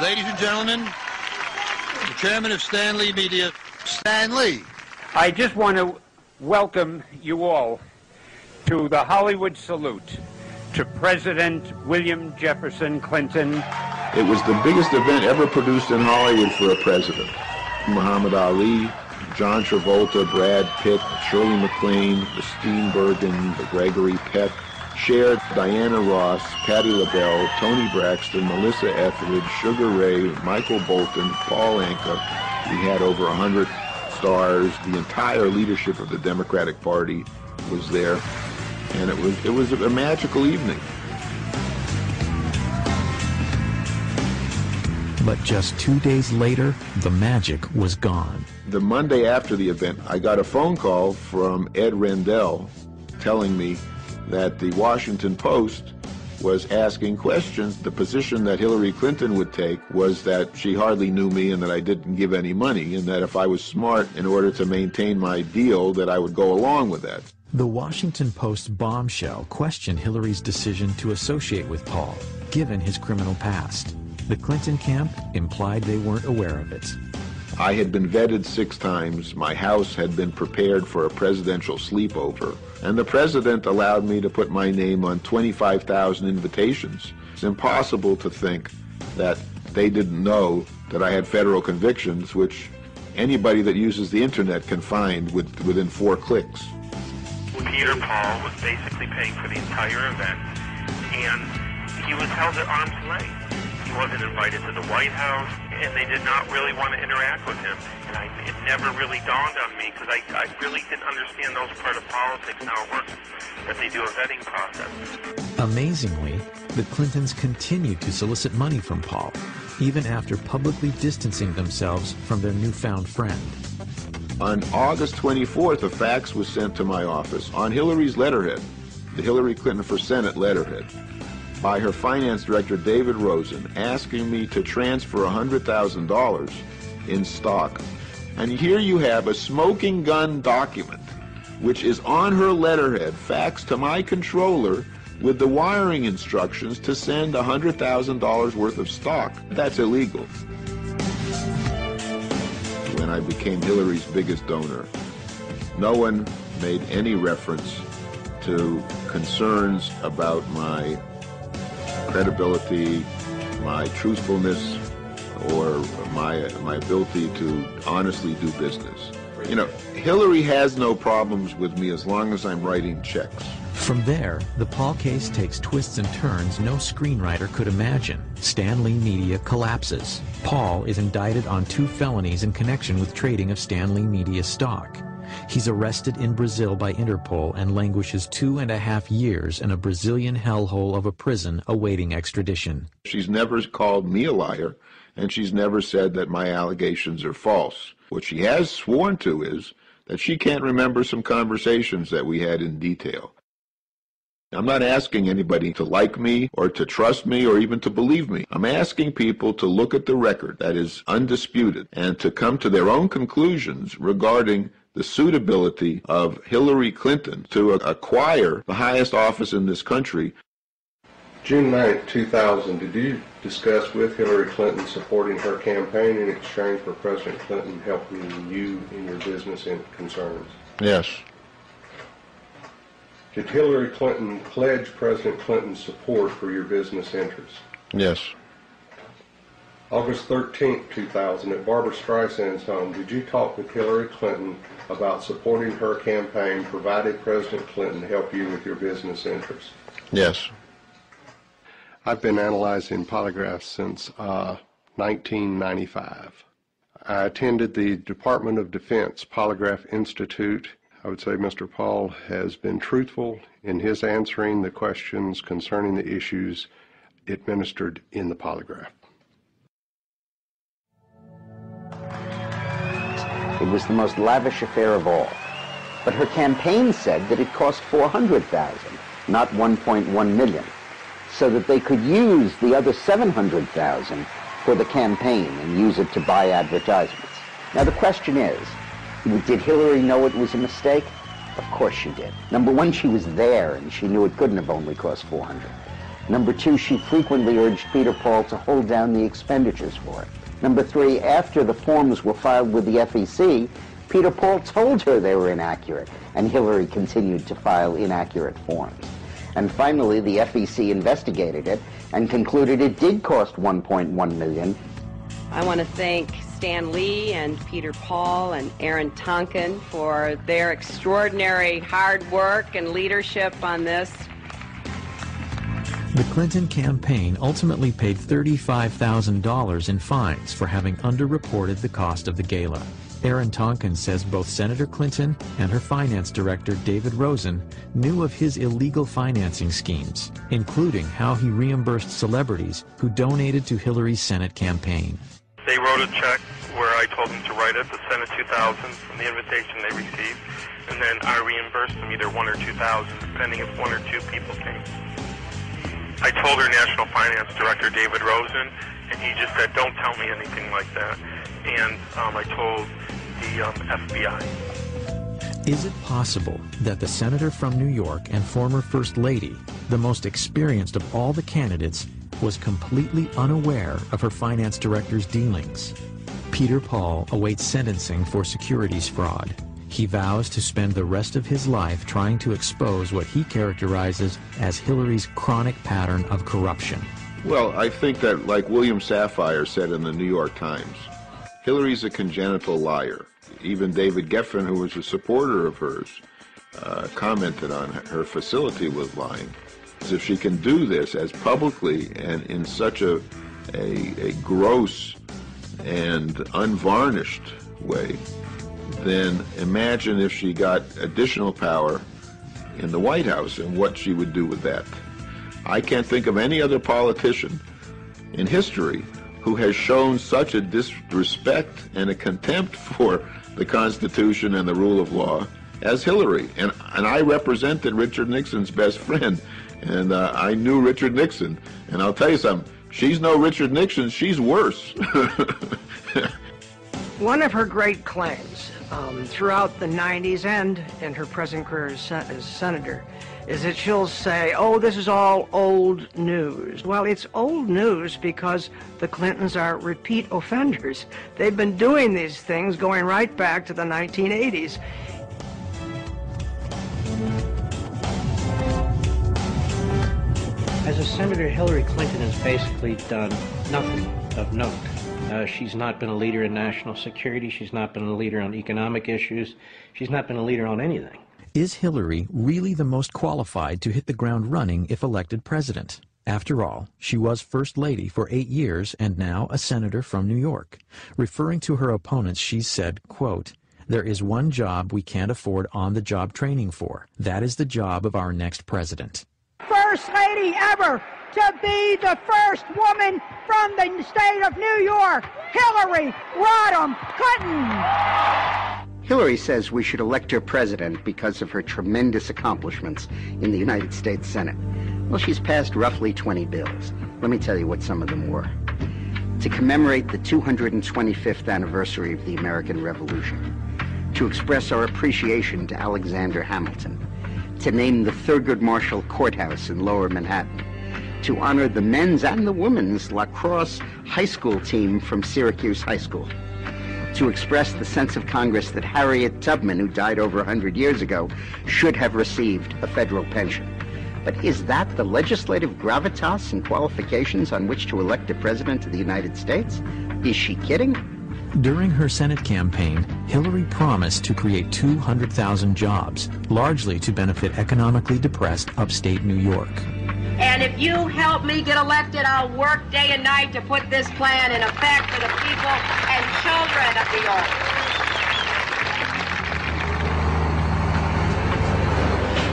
Ladies and gentlemen, the chairman of Stan Lee Media, Stan Lee. I just want to welcome you all to the Hollywood salute to President William Jefferson Clinton. It was the biggest event ever produced in Hollywood for a president. Muhammad Ali, John Travolta, Brad Pitt, Shirley MacLaine, the Steenburgen, the Gregory Peck, Cher, Diana Ross, Patti LaBelle, Toni Braxton, Melissa Etheridge, Sugar Ray, Michael Bolton, Paul Anka. We had over 100 stars. The entire leadership of the Democratic Party was there and it was it was a magical evening. But just two days later, the magic was gone. The Monday after the event, I got a phone call from Ed Rendell telling me that the Washington Post was asking questions. The position that Hillary Clinton would take was that she hardly knew me and that I didn't give any money, and that if I was smart in order to maintain my deal, that I would go along with that. The Washington Post bombshell questioned Hillary's decision to associate with Paul, given his criminal past. The Clinton camp implied they weren't aware of it. I had been vetted six times. My house had been prepared for a presidential sleepover. And the president allowed me to put my name on 25,000 invitations. It's impossible to think that they didn't know that I had federal convictions, which anybody that uses the internet can find with, within four clicks. Peter Paul was basically paying for the entire event, and he was held at arm's length. He wasn't invited to the White House, and they did not really want to interact with him. And I, it never really dawned on me because I, I really didn't understand those part of politics it works, that they do a vetting process. Amazingly, the Clintons continued to solicit money from Paul, even after publicly distancing themselves from their newfound friend. On August 24th, a fax was sent to my office on Hillary's letterhead, the Hillary Clinton for Senate letterhead, by her finance director, David Rosen, asking me to transfer $100,000 in stock. And here you have a smoking gun document, which is on her letterhead, faxed to my controller with the wiring instructions to send $100,000 worth of stock. That's illegal I became Hillary's biggest donor. No one made any reference to concerns about my credibility, my truthfulness, or my, my ability to honestly do business. You know, Hillary has no problems with me as long as I'm writing checks. From there, the Paul case takes twists and turns no screenwriter could imagine. Stan Lee Media collapses. Paul is indicted on two felonies in connection with trading of Stan Lee Media stock. He's arrested in Brazil by Interpol and languishes two and a half years in a Brazilian hellhole of a prison awaiting extradition. She's never called me a liar, and she's never said that my allegations are false. What she has sworn to is that she can't remember some conversations that we had in detail. I'm not asking anybody to like me or to trust me or even to believe me. I'm asking people to look at the record that is undisputed and to come to their own conclusions regarding the suitability of Hillary Clinton to acquire the highest office in this country. June 9, 2000, did you discuss with Hillary Clinton supporting her campaign in exchange for President Clinton helping you in your business and concerns? Yes. Did Hillary Clinton pledge President Clinton's support for your business interests? Yes. August 13, 2000, at Barbara Streisand's home, did you talk with Hillary Clinton about supporting her campaign provided President Clinton help you with your business interests? Yes. I've been analyzing polygraphs since uh, 1995. I attended the Department of Defense Polygraph Institute. I would say Mr. Paul has been truthful in his answering the questions concerning the issues administered in the polygraph. It was the most lavish affair of all. But her campaign said that it cost 400,000, not 1.1 million, so that they could use the other 700,000 for the campaign and use it to buy advertisements. Now the question is, did Hillary know it was a mistake? Of course she did. Number one, she was there and she knew it couldn't have only cost 400. Number two, she frequently urged Peter Paul to hold down the expenditures for it. Number three, after the forms were filed with the FEC, Peter Paul told her they were inaccurate, and Hillary continued to file inaccurate forms. And finally, the FEC investigated it and concluded it did cost 1.1 million. I want to thank Stan Lee and Peter Paul and Aaron Tonkin for their extraordinary hard work and leadership on this. The Clinton campaign ultimately paid $35,000 in fines for having underreported the cost of the gala. Aaron Tonkin says both Senator Clinton and her finance director, David Rosen, knew of his illegal financing schemes, including how he reimbursed celebrities who donated to Hillary's Senate campaign. They wrote a check where I told them to write it, the Senate 2000 from the invitation they received, and then I reimbursed them either one or 2000 depending if one or two people came. I told her National Finance Director David Rosen, and he just said, "Don't tell me anything like that." And um, I told the um, FBI. Is it possible that the senator from New York and former First Lady, the most experienced of all the candidates, was completely unaware of her finance director's dealings? Peter Paul awaits sentencing for securities fraud. He vows to spend the rest of his life trying to expose what he characterizes as Hillary's chronic pattern of corruption. Well, I think that, like William Safire said in the New York Times, Hillary's a congenital liar. Even David Geffen, who was a supporter of hers, uh, commented on her facility with lying. If she can do this as publicly and in such a, a, a gross and unvarnished way, then imagine if she got additional power in the White House and what she would do with that. I can't think of any other politician in history who has shown such a disrespect and a contempt for the Constitution and the rule of law as Hillary. And, and I represented Richard Nixon's best friend, and uh, I knew Richard Nixon. And I'll tell you something, she's no Richard Nixon, she's worse. One of her great claims um, throughout the 90s and in her present career as, as senator is that she'll say, oh, this is all old news. Well, it's old news because the Clintons are repeat offenders. They've been doing these things going right back to the 1980s. As a senator, Hillary Clinton has basically done nothing of note. Uh, she's not been a leader in national security. She's not been a leader on economic issues. She's not been a leader on anything. Is Hillary really the most qualified to hit the ground running if elected president? After all, she was First Lady for eight years and now a senator from New York. Referring to her opponents, she said, quote, there is one job we can't afford on-the-job training for. That is the job of our next president. First Lady ever to be the first woman from the state of New York, Hillary Rodham Clinton. Hillary says we should elect her president because of her tremendous accomplishments in the United States Senate. Well, she's passed roughly 20 bills. Let me tell you what some of them were. To commemorate the 225th anniversary of the American Revolution, to express our appreciation to Alexander Hamilton, to name the Thurgood Marshall Courthouse in Lower Manhattan, to honor the men's and the women's lacrosse high school team from Syracuse High School, to express the sense of Congress that Harriet Tubman, who died over 100 years ago, should have received a federal pension. But is that the legislative gravitas and qualifications on which to elect a president of the United States? Is she kidding? During her Senate campaign, Hillary promised to create 200,000 jobs, largely to benefit economically depressed upstate New York. And if you help me get elected, I'll work day and night to put this plan in effect for the people and children of New York.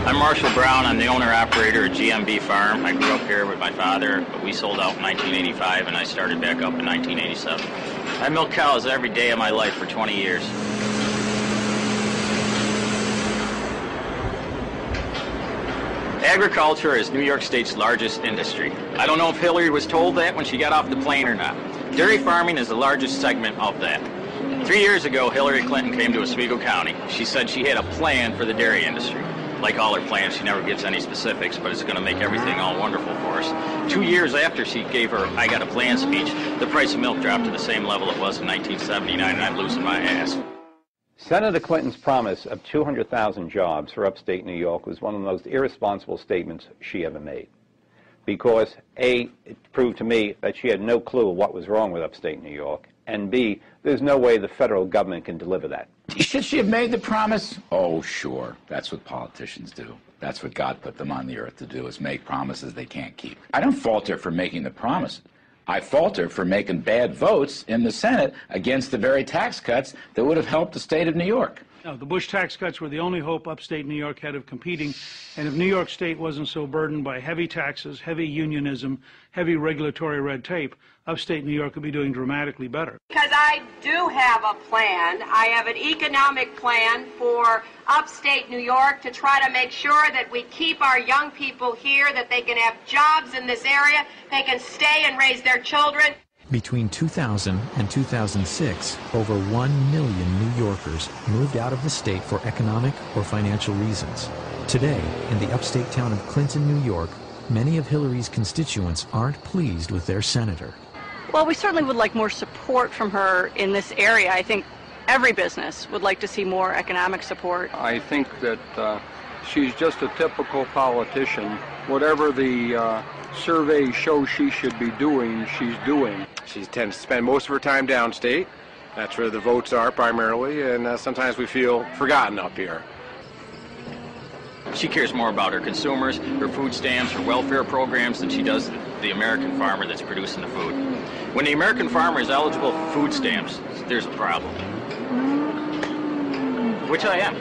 I'm Marshall Brown. I'm the owner-operator of GMB Farm. I grew up here with my father, but we sold out in 1985, and I started back up in 1987. I milk cows every day of my life for 20 years. Agriculture is New York State's largest industry. I don't know if Hillary was told that when she got off the plane or not. Dairy farming is the largest segment of that. Three years ago, Hillary Clinton came to Oswego County. She said she had a plan for the dairy industry. Like all her plans, she never gives any specifics, but it's going to make everything all wonderful for us. Two years after she gave her I Got a Plan speech, the price of milk dropped to the same level it was in 1979, and I'm losing my ass. Senator Clinton's promise of 200,000 jobs for upstate New York was one of the most irresponsible statements she ever made. Because, A, it proved to me that she had no clue what was wrong with upstate New York, and B, there's no way the federal government can deliver that. Should she have made the promise? Oh, sure. That's what politicians do. That's what God put them on the earth to do, is make promises they can't keep. I don't falter for making the promise. I falter for making bad votes in the Senate against the very tax cuts that would have helped the state of New York. No, the Bush tax cuts were the only hope upstate New York had of competing. And if New York State wasn't so burdened by heavy taxes, heavy unionism, heavy regulatory red tape, upstate New York would be doing dramatically better. Because I do have a plan. I have an economic plan for upstate New York to try to make sure that we keep our young people here, that they can have jobs in this area, they can stay and raise their children. Between 2000 and 2006, over 1 million New Yorkers moved out of the state for economic or financial reasons. Today, in the upstate town of Clinton, New York, many of Hillary's constituents aren't pleased with their senator. Well, we certainly would like more support from her in this area. I think every business would like to see more economic support. I think that uh, she's just a typical politician. Whatever the uh, surveys show she should be doing, she's doing. She tends to spend most of her time downstate. That's where the votes are primarily, and uh, sometimes we feel forgotten up here. She cares more about her consumers, her food stamps, her welfare programs than she does the American farmer that's producing the food. When the American farmer is eligible for food stamps, there's a problem. Which I am.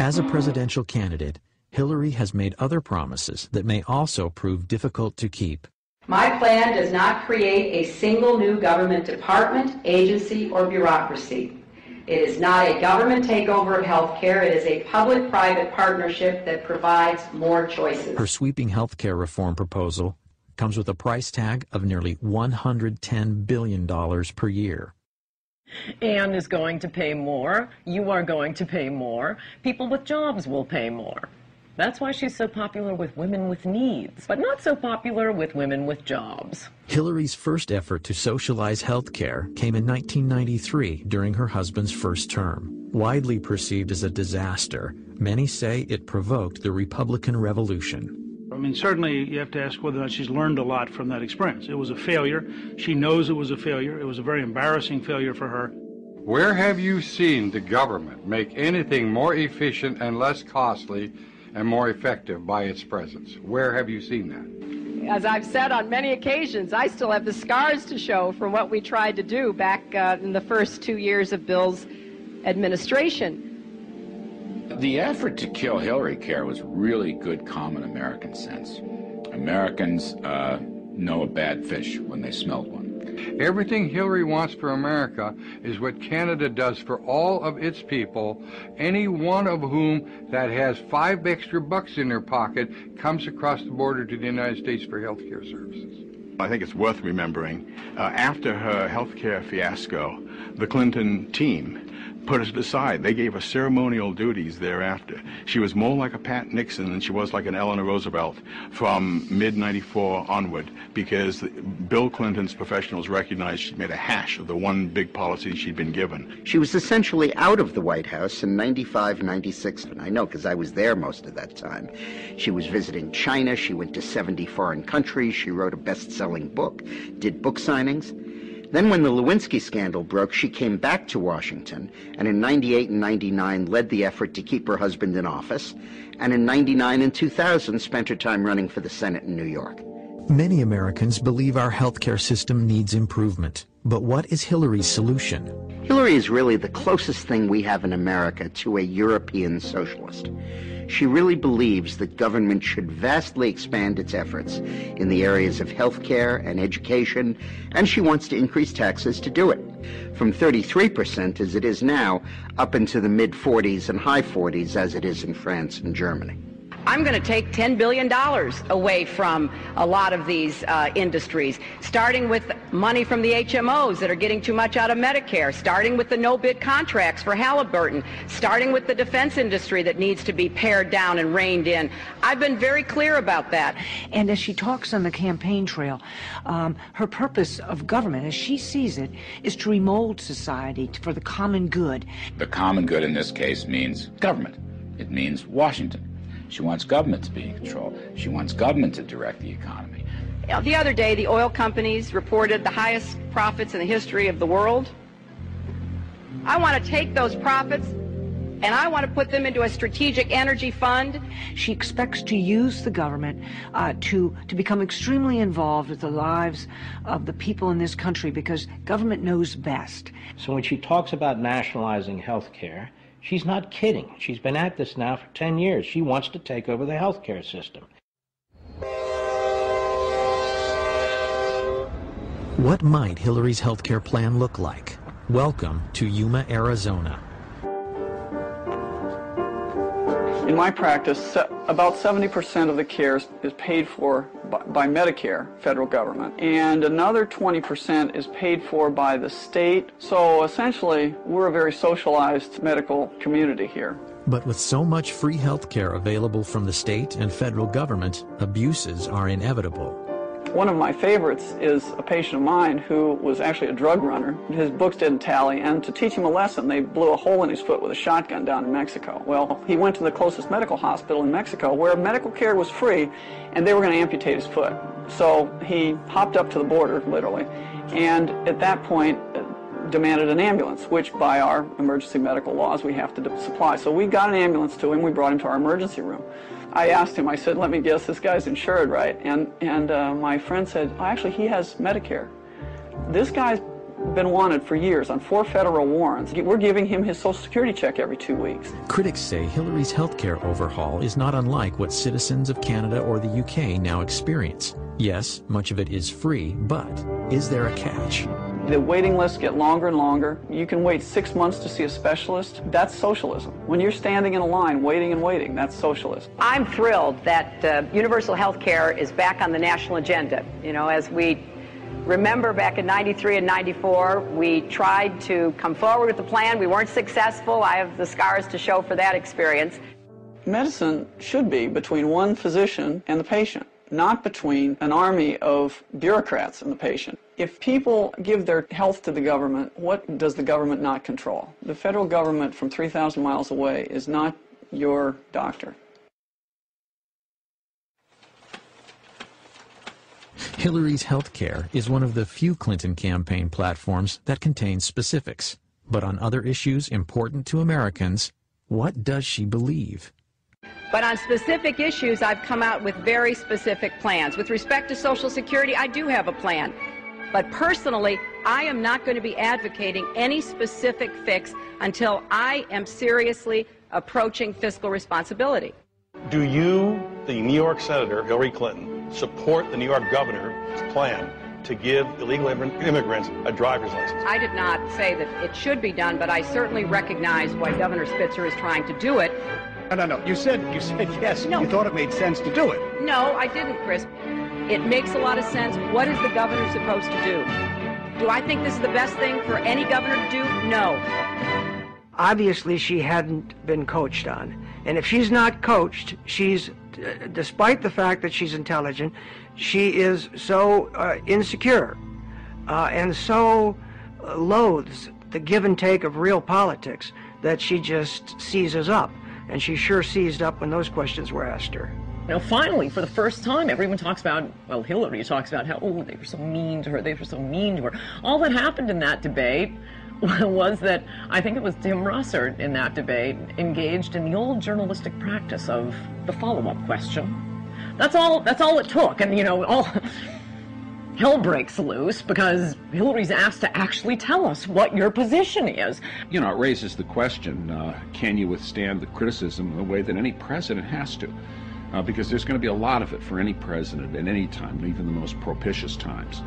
As a presidential candidate, Hillary has made other promises that may also prove difficult to keep. My plan does not create a single new government department, agency, or bureaucracy. It is not a government takeover of health care. It is a public-private partnership that provides more choices. Her sweeping health care reform proposal comes with a price tag of nearly $110 billion per year. Anne is going to pay more. You are going to pay more. People with jobs will pay more. That's why she's so popular with women with needs, but not so popular with women with jobs. Hillary's first effort to socialize health care came in 1993 during her husband's first term. Widely perceived as a disaster, many say it provoked the Republican Revolution. I mean, certainly you have to ask whether or not she's learned a lot from that experience. It was a failure. She knows it was a failure. It was a very embarrassing failure for her. Where have you seen the government make anything more efficient and less costly and more effective by its presence? Where have you seen that? As I've said on many occasions, I still have the scars to show from what we tried to do back uh, in the first two years of Bill's administration. The effort to kill Hillary Care was really good common American sense. Americans uh, know a bad fish when they smell one. Everything Hillary wants for America is what Canada does for all of its people, any one of whom that has five extra bucks in their pocket comes across the border to the United States for health care services. I think it's worth remembering, uh, after her health care fiasco, the Clinton team put it aside. They gave her ceremonial duties thereafter. She was more like a Pat Nixon than she was like an Eleanor Roosevelt from mid 94 onward because Bill Clinton's professionals recognized she'd made a hash of the one big policy she'd been given. She was essentially out of the White House in 95, 96, and I know because I was there most of that time. She was visiting China. She went to 70 foreign countries. She wrote a best-selling book, did book signings. Then when the Lewinsky scandal broke, she came back to Washington and in 98 and 99 led the effort to keep her husband in office and in 99 and 2000 spent her time running for the Senate in New York. Many Americans believe our healthcare system needs improvement. But what is Hillary's solution? Hillary is really the closest thing we have in America to a European socialist. She really believes that government should vastly expand its efforts in the areas of health care and education, and she wants to increase taxes to do it. From 33% as it is now, up into the mid 40s and high 40s as it is in France and Germany. I'm going to take $10 billion away from a lot of these uh, industries, starting with money from the HMOs that are getting too much out of Medicare, starting with the no-bid contracts for Halliburton, starting with the defense industry that needs to be pared down and reined in. I've been very clear about that. And as she talks on the campaign trail, um, her purpose of government, as she sees it, is to remold society for the common good. The common good in this case means government. It means Washington. She wants government to be in control. She wants government to direct the economy. The other day, the oil companies reported the highest profits in the history of the world. I want to take those profits and I want to put them into a strategic energy fund. She expects to use the government uh, to to become extremely involved with the lives of the people in this country because government knows best. So when she talks about nationalizing health care, She's not kidding. She's been at this now for 10 years. She wants to take over the healthcare system. What might Hillary's healthcare plan look like? Welcome to Yuma, Arizona. In my practice, about 70% of the care is paid for by Medicare, federal government, and another 20% is paid for by the state. So essentially, we're a very socialized medical community here. But with so much free health care available from the state and federal government, abuses are inevitable. One of my favorites is a patient of mine who was actually a drug runner. His books didn't tally, and to teach him a lesson, they blew a hole in his foot with a shotgun down in Mexico. Well, he went to the closest medical hospital in Mexico where medical care was free, and they were going to amputate his foot. So he hopped up to the border, literally, and at that point, uh, demanded an ambulance, which by our emergency medical laws we have to supply. So we got an ambulance to him, we brought him to our emergency room. I asked him, I said, let me guess, this guy's insured, right? And, and uh, my friend said, oh, actually, he has Medicare. This guy's been wanted for years on four federal warrants. We're giving him his Social Security check every two weeks. Critics say Hillary's healthcare overhaul is not unlike what citizens of Canada or the UK now experience. Yes, much of it is free, but is there a catch? The waiting lists get longer and longer. You can wait six months to see a specialist. That's socialism. When you're standing in a line waiting and waiting, that's socialism. I'm thrilled that uh, universal health care is back on the national agenda. You know, as we remember back in 93 and 94, we tried to come forward with the plan. We weren't successful. I have the scars to show for that experience. Medicine should be between one physician and the patient not between an army of bureaucrats and the patient. If people give their health to the government, what does the government not control? The federal government from 3,000 miles away is not your doctor. Hillary's health care is one of the few Clinton campaign platforms that contains specifics. But on other issues important to Americans, what does she believe? But on specific issues, I've come out with very specific plans. With respect to Social Security, I do have a plan. But personally, I am not going to be advocating any specific fix until I am seriously approaching fiscal responsibility. Do you, the New York Senator Hillary Clinton, support the New York governor's plan to give illegal immigrants a driver's license? I did not say that it should be done, but I certainly recognize why Governor Spitzer is trying to do it. No, no, no. You said you said yes. No. You thought it made sense to do it. No, I didn't, Chris. It makes a lot of sense. What is the governor supposed to do? Do I think this is the best thing for any governor to do? No. obviously she hadn't been coached on. And if she's not coached, she's, despite the fact that she's intelligent, she is so uh, insecure uh, and so loathes the give and take of real politics that she just seizes up. And she sure seized up when those questions were asked her. Now, finally, for the first time, everyone talks about, well, Hillary talks about how, oh, they were so mean to her, they were so mean to her. All that happened in that debate was that I think it was Tim Russert in that debate engaged in the old journalistic practice of the follow-up question. That's all. That's all it took, and you know, all hell breaks loose because Hillary's asked to actually tell us what your position is. You know, it raises the question: uh, Can you withstand the criticism in the way that any president has to? Uh, because there's going to be a lot of it for any president at any time, even the most propitious times.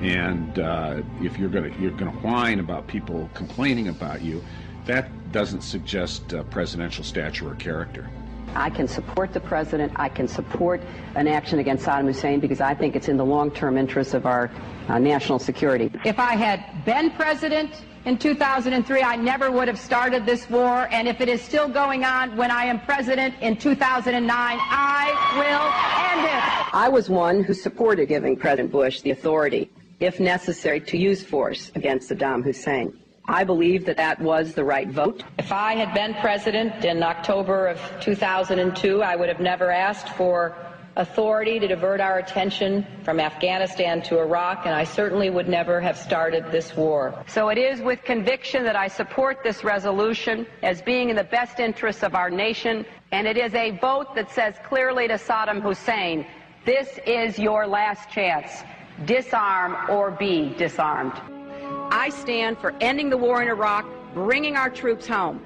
And uh, if you're going to you're going to whine about people complaining about you, that doesn't suggest uh, presidential stature or character. I can support the president. I can support an action against Saddam Hussein because I think it's in the long-term interests of our uh, national security. If I had been president in 2003, I never would have started this war. And if it is still going on when I am president in 2009, I will end it. I was one who supported giving President Bush the authority if necessary, to use force against Saddam Hussein. I believe that that was the right vote. If I had been president in October of 2002, I would have never asked for authority to divert our attention from Afghanistan to Iraq, and I certainly would never have started this war. So it is with conviction that I support this resolution as being in the best interests of our nation, and it is a vote that says clearly to Saddam Hussein, this is your last chance disarm or be disarmed. I stand for ending the war in Iraq, bringing our troops home.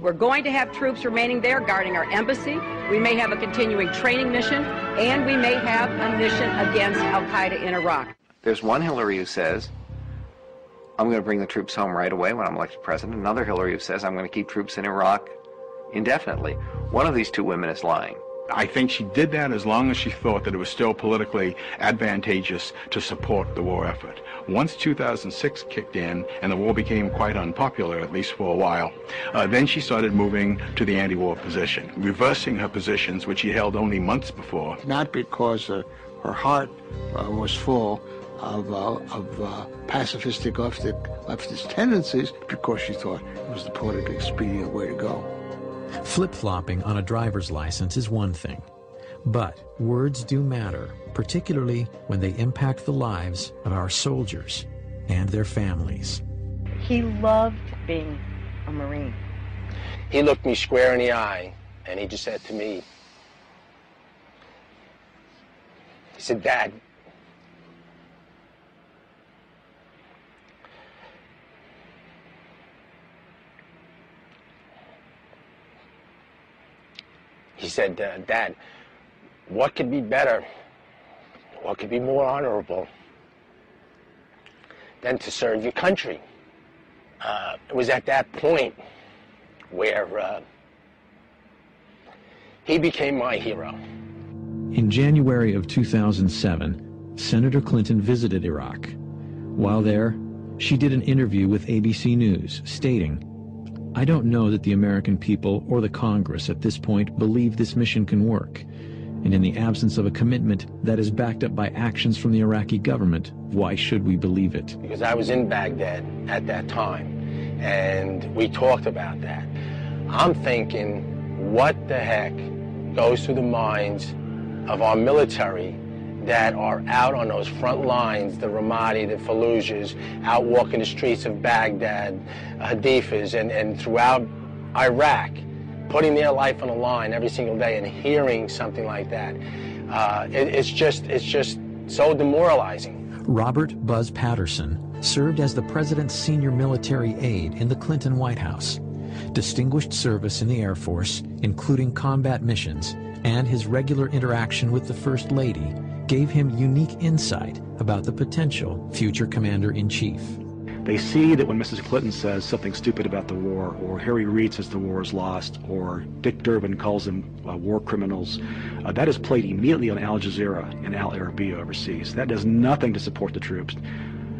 We're going to have troops remaining there guarding our embassy. We may have a continuing training mission, and we may have a mission against Al Qaeda in Iraq. There's one Hillary who says, I'm going to bring the troops home right away when I'm elected president. Another Hillary who says, I'm going to keep troops in Iraq indefinitely. One of these two women is lying. I think she did that as long as she thought that it was still politically advantageous to support the war effort. Once 2006 kicked in and the war became quite unpopular, at least for a while, uh, then she started moving to the anti-war position, reversing her positions which she held only months before. Not because uh, her heart uh, was full of, uh, of uh, pacifistic leftist tendencies, because she thought it was the politically expedient way to go. Flip-flopping on a driver's license is one thing, but words do matter, particularly when they impact the lives of our soldiers and their families. He loved being a Marine. He looked me square in the eye and he just said to me, he said, Dad, he said, uh, Dad, what could be better, what could be more honorable than to serve your country? Uh, it was at that point where uh, he became my hero. In January of 2007, Senator Clinton visited Iraq. While there, she did an interview with ABC News stating, I don't know that the American people or the Congress at this point believe this mission can work. And in the absence of a commitment that is backed up by actions from the Iraqi government, why should we believe it? Because I was in Baghdad at that time, and we talked about that. I'm thinking, what the heck goes through the minds of our military that are out on those front lines, the Ramadi, the Fallujahs, out walking the streets of Baghdad, Hadithas, and, and throughout Iraq, putting their life on the line every single day and hearing something like that. Uh, it, it's just, it's just so demoralizing. Robert Buzz Patterson served as the president's senior military aide in the Clinton White House. Distinguished service in the Air Force, including combat missions, and his regular interaction with the First Lady gave him unique insight about the potential future commander-in-chief. They see that when Mrs. Clinton says something stupid about the war, or Harry Reid says the war is lost, or Dick Durbin calls them uh, war criminals, uh, that is played immediately on Al Jazeera and Al Arabiya overseas. That does nothing to support the troops.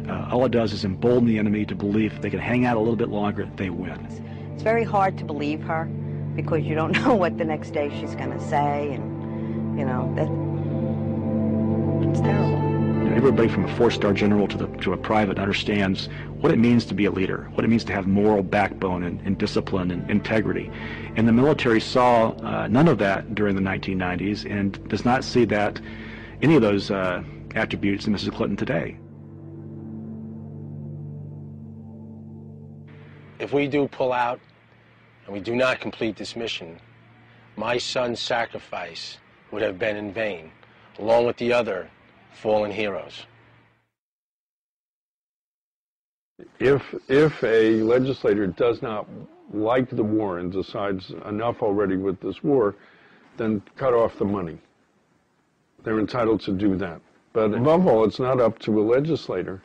Uh, all it does is embolden the enemy to believe if they can hang out a little bit longer, they win. It's very hard to believe her because you don't know what the next day she's going to say, and you know that it's terrible. You know, everybody from a four-star general to the to a private understands what it means to be a leader, what it means to have moral backbone and, and discipline and integrity. And the military saw uh, none of that during the 1990s and does not see that any of those uh, attributes in Mrs. Clinton today. If we do pull out and we do not complete this mission, my son's sacrifice would have been in vain, along with the other fallen heroes. If, if a legislator does not like the war and decides enough already with this war, then cut off the money. They're entitled to do that. But above all, it's not up to a legislator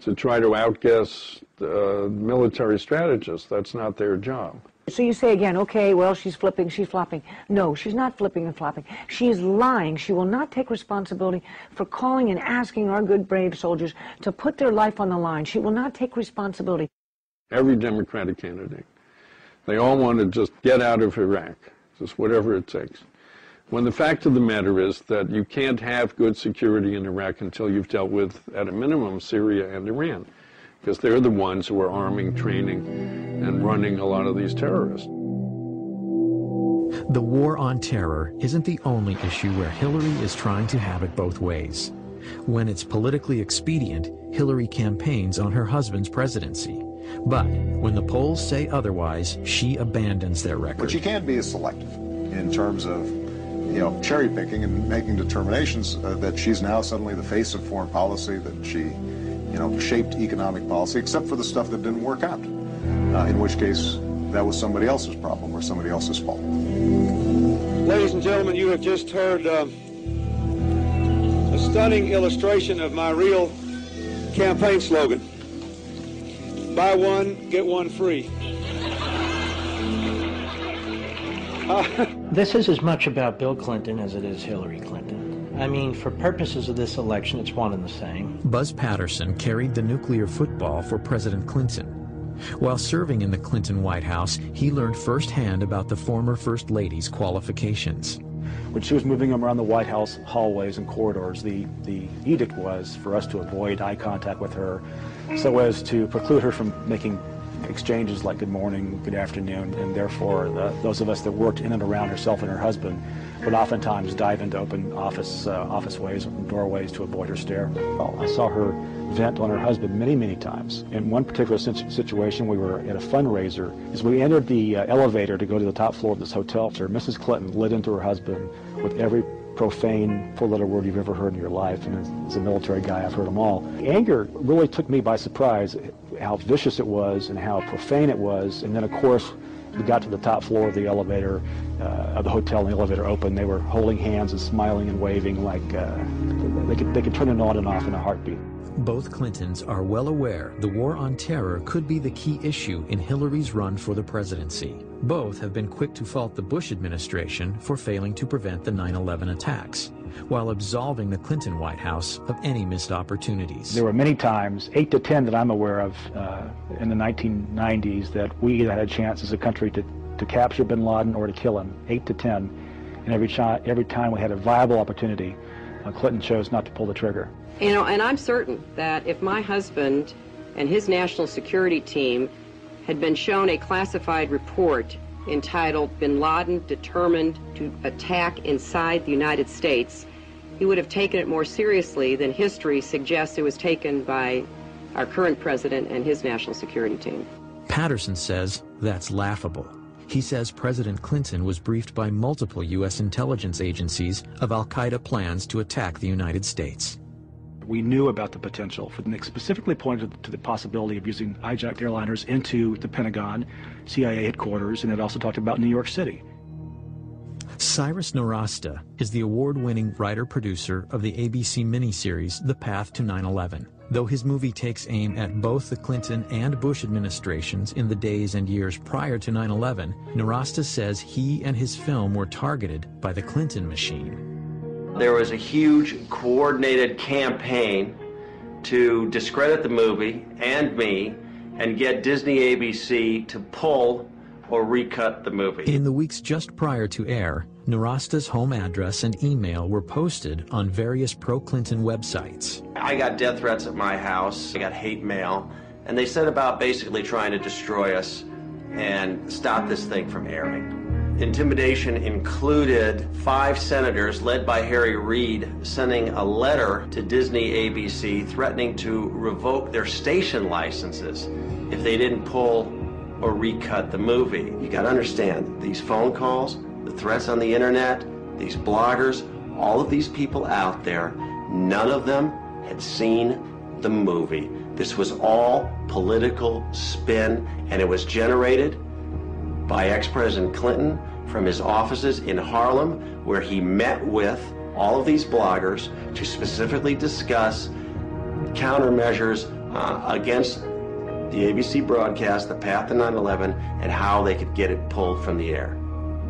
to try to outguess uh, military strategists. That's not their job. So you say again, okay, well, she's flipping, she's flopping. No, she's not flipping and flopping. She is lying. She will not take responsibility for calling and asking our good, brave soldiers to put their life on the line. She will not take responsibility. Every Democratic candidate, they all want to just get out of Iraq, just whatever it takes. When the fact of the matter is that you can't have good security in Iraq until you've dealt with, at a minimum, Syria and Iran because they're the ones who are arming, training, and running a lot of these terrorists. The war on terror isn't the only issue where Hillary is trying to have it both ways. When it's politically expedient, Hillary campaigns on her husband's presidency. But when the polls say otherwise, she abandons their record. But you can't be as selective in terms of you know, cherry picking and making determinations uh, that she's now suddenly the face of foreign policy, that she you know, shaped economic policy, except for the stuff that didn't work out, uh, in which case that was somebody else's problem or somebody else's fault. Ladies and gentlemen, you have just heard uh, a stunning illustration of my real campaign slogan. Buy one, get one free. Uh, this is as much about Bill Clinton as it is Hillary Clinton. I mean, for purposes of this election, it's one and the same. Buzz Patterson carried the nuclear football for President Clinton. While serving in the Clinton White House, he learned firsthand about the former First Lady's qualifications. When she was moving around the White House hallways and corridors, the, the edict was for us to avoid eye contact with her so as to preclude her from making exchanges like good morning, good afternoon, and therefore the, those of us that worked in and around herself and her husband would oftentimes dive into open office uh, office ways, doorways to avoid her stare. Well, I saw her vent on her husband many, many times. In one particular situation, we were at a fundraiser. As we entered the uh, elevator to go to the top floor of this hotel, Mrs. Clinton lit into her husband with every profane four-letter word you've ever heard in your life, and as a military guy, I've heard them all. Anger really took me by surprise, how vicious it was and how profane it was, and then, of course, we got to the top floor of the elevator, uh, of the hotel, and the elevator opened. They were holding hands and smiling and waving like uh, they, could, they could turn it on and off in a heartbeat. Both Clintons are well aware the war on terror could be the key issue in Hillary's run for the presidency. Both have been quick to fault the Bush administration for failing to prevent the 9-11 attacks, while absolving the Clinton White House of any missed opportunities. There were many times, eight to ten that I'm aware of, uh, in the 1990s that we had a chance as a country to, to capture bin Laden or to kill him, eight to ten. And every, every time we had a viable opportunity, uh, Clinton chose not to pull the trigger. You know, and I'm certain that if my husband and his national security team had been shown a classified report entitled Bin Laden Determined to Attack Inside the United States, he would have taken it more seriously than history suggests it was taken by our current president and his national security team. Patterson says that's laughable. He says President Clinton was briefed by multiple U.S. intelligence agencies of al Qaeda plans to attack the United States. We knew about the potential. For Nick specifically pointed to the possibility of using hijacked airliners into the Pentagon, CIA headquarters, and it also talked about New York City. Cyrus Nowrasteh is the award-winning writer-producer of the ABC miniseries The Path to 9-11. Though his movie takes aim at both the Clinton and Bush administrations in the days and years prior to 9-11, Nowrasteh says he and his film were targeted by the Clinton machine. There was a huge coordinated campaign to discredit the movie and me and get Disney ABC to pull or recut the movie. In the weeks just prior to air, Nowrasteh's home address and email were posted on various pro-Clinton websites. I got death threats at my house, I got hate mail, and they set about basically trying to destroy us and stop this thing from airing. Intimidation included five senators, led by Harry Reid, sending a letter to Disney ABC threatening to revoke their station licenses if they didn't pull or recut the movie. You got to understand these phone calls, the threats on the internet, these bloggers, all of these people out there, none of them had seen the movie. This was all political spin, and it was generated by ex-President Clinton from his offices in Harlem, where he met with all of these bloggers to specifically discuss countermeasures uh, against the ABC broadcast, The Path to 9-11, and how they could get it pulled from the air.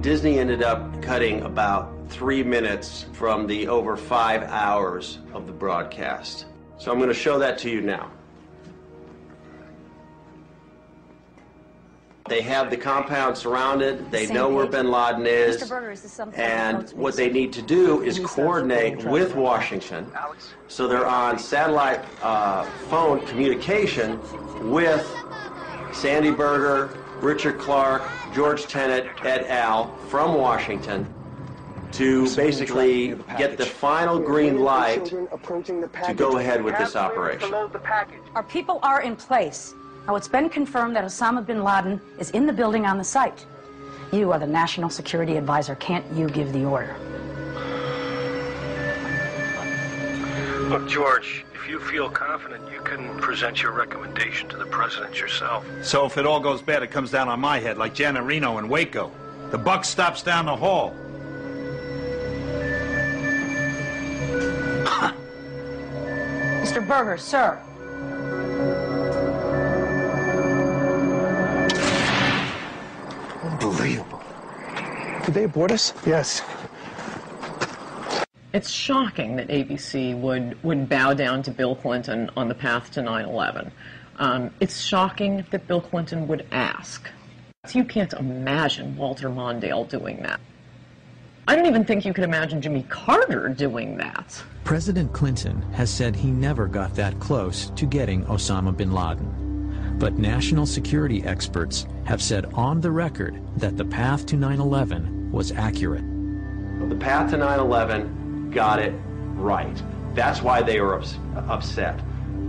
Disney ended up cutting about three minutes from the over five hours of the broadcast. So I'm going to show that to you now. They have the compound surrounded. They Same know where bin Laden is. Mr. Berger, is this something And what they need to do is coordinate with Washington. So they're on satellite uh, phone communication with Sandy Berger, Richard Clarke, George Tenet, et al. from Washington to basically get the final green light to go ahead with this operation. Our people are in place. Now, it's been confirmed that Osama bin Laden is in the building on the site. You are the national security advisor. Can't you give the order? Look, George, if you feel confident, you can present your recommendation to the president yourself. So if it all goes bad, it comes down on my head, like Janet Reno in Waco. The buck stops down the hall. Mr. Berger, sir. Did they abort us? Yes. It's shocking that ABC would, would bow down to Bill Clinton on the path to 9 11. Um, it's shocking that Bill Clinton would ask. You can't imagine Walter Mondale doing that. I don't even think you could imagine Jimmy Carter doing that. President Clinton has said he never got that close to getting Osama bin Laden. But national security experts have said on the record that the path to 9-11 was accurate. The path to 9/11 got it right. That's why they were ups- upset.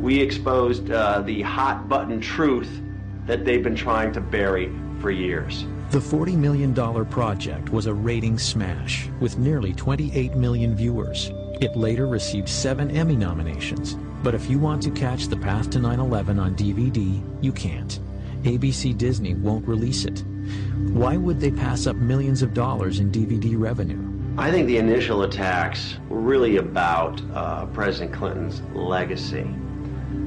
We exposed uh, the hot button truth that they've been trying to bury for years. The $40 million project was a rating smash with nearly 28 million viewers. It later received seven Emmy nominations. But if you want to catch The Path to 9-11 on DVD, you can't. ABC Disney won't release it. Why would they pass up millions of dollars in DVD revenue? I think the initial attacks were really about uh, President Clinton's legacy.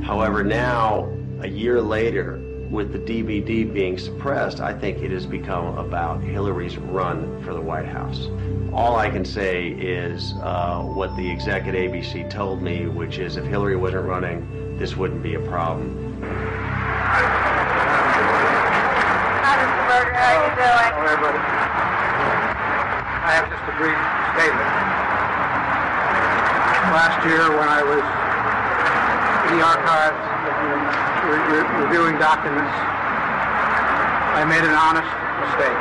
However, now, a year later, with the DVD being suppressed, I think it has become about Hillary's run for the White House. All I can say is uh, what the exec at ABC told me, which is if Hillary wasn't running, this wouldn't be a problem. Hi, Mr. Berger. How you doing? Hello, everybody. I have just a brief statement. Last year, when I was in the archives re- re- reviewing documents, I made an honest mistake.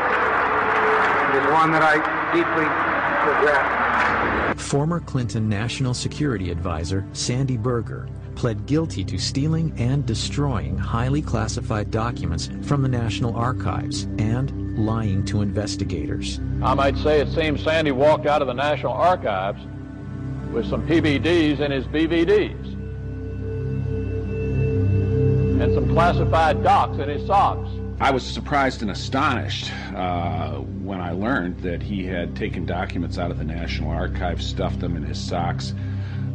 It is one that I deeply regret. Former Clinton National Security Advisor Sandy Berger pled guilty to stealing and destroying highly classified documents from the National Archives and lying to investigators. I might say it seems Sandy walked out of the National Archives with some PVDs in his BVDs and some classified docs in his socks. I was surprised and astonished uh, when I learned that he had taken documents out of the National Archives, stuffed them in his socks.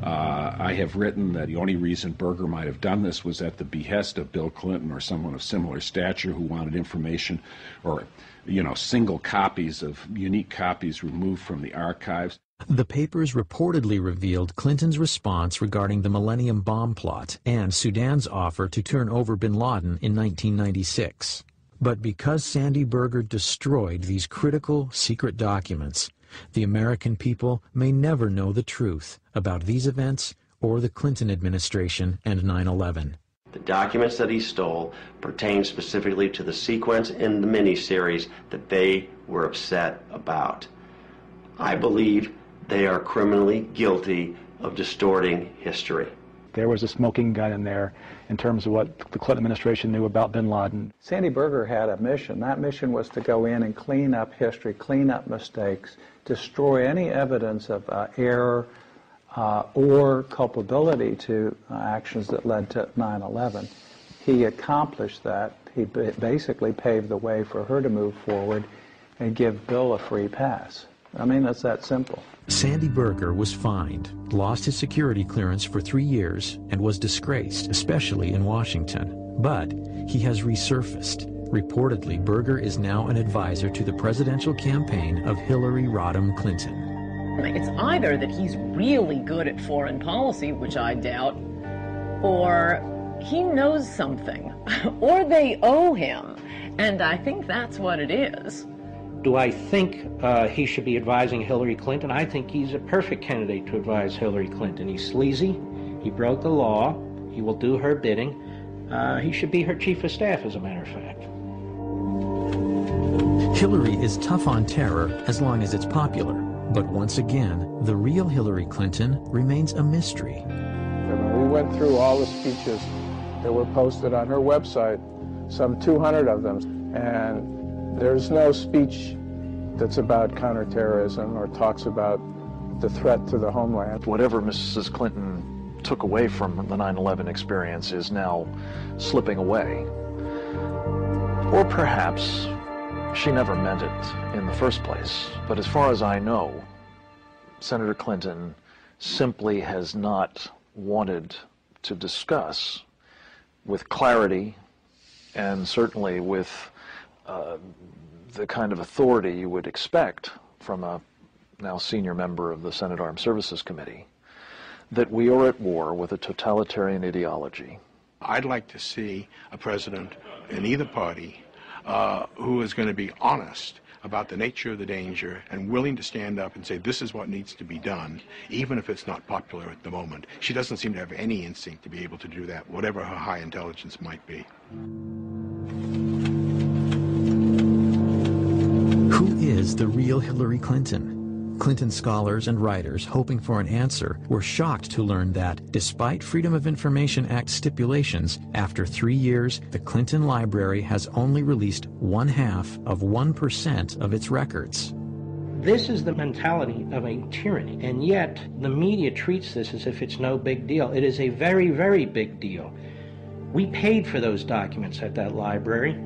Uh, I have written that the only reason Berger might have done this was at the behest of Bill Clinton or someone of similar stature who wanted information or, you know, single copies of unique copies removed from the archives. The papers reportedly revealed Clinton's response regarding the Millennium Bomb plot and Sudan's offer to turn over bin Laden in 1996. But because Sandy Berger destroyed these critical secret documents, the American people may never know the truth about these events or the Clinton administration and 9-11. The documents that he stole pertain specifically to the sequence in the miniseries that they were upset about. I believe they are criminally guilty of distorting history. There was a smoking gun in there in terms of what the Clinton administration knew about bin Laden. Sandy Berger had a mission. That mission was to go in and clean up history, clean up mistakes, destroy any evidence of uh, error uh, or culpability to uh, actions that led to 9-11. He accomplished that. He basically paved the way for her to move forward and give Bill a free pass. I mean, it's that simple. Sandy Berger was fined, lost his security clearance for three years, and was disgraced, especially in Washington. But he has resurfaced. Reportedly, Berger is now an advisor to the presidential campaign of Hillary Rodham Clinton. It's either that he's really good at foreign policy, which I doubt, or he knows something, or they owe him. And I think that's what it is. Do I think uh, he should be advising Hillary Clinton? I think he's a perfect candidate to advise Hillary Clinton. He's sleazy. He broke the law. He will do her bidding. Uh, he should be her chief of staff, as a matter of fact. Hillary is tough on terror as long as it's popular. But once again, the real Hillary Clinton remains a mystery. We went through all the speeches that were posted on her website, some 200 of them, and there's no speech that's about counterterrorism or talks about the threat to the homeland. Whatever Mrs. Clinton took away from the 9-11 experience is now slipping away. Or perhaps she never meant it in the first place. But as far as I know, Senator Clinton simply has not wanted to discuss with clarity and certainly with uh, the kind of authority you would expect from a now senior member of the Senate Armed Services Committee, that we are at war with a totalitarian ideology. I'd like to see a president in either party uh, who is going to be honest about the nature of the danger and willing to stand up and say this is what needs to be done, even if it's not popular at the moment. She doesn't seem to have any instinct to be able to do that, whatever her high intelligence might be. Who is the real Hillary Clinton? Clinton scholars and writers hoping for an answer were shocked to learn that, despite Freedom of Information Act stipulations, after three years, the Clinton Library has only released one half of 1% of its records. This is the mentality of a tyranny, and yet the media treats this as if it's no big deal. It is a very, very big deal. We paid for those documents at that library.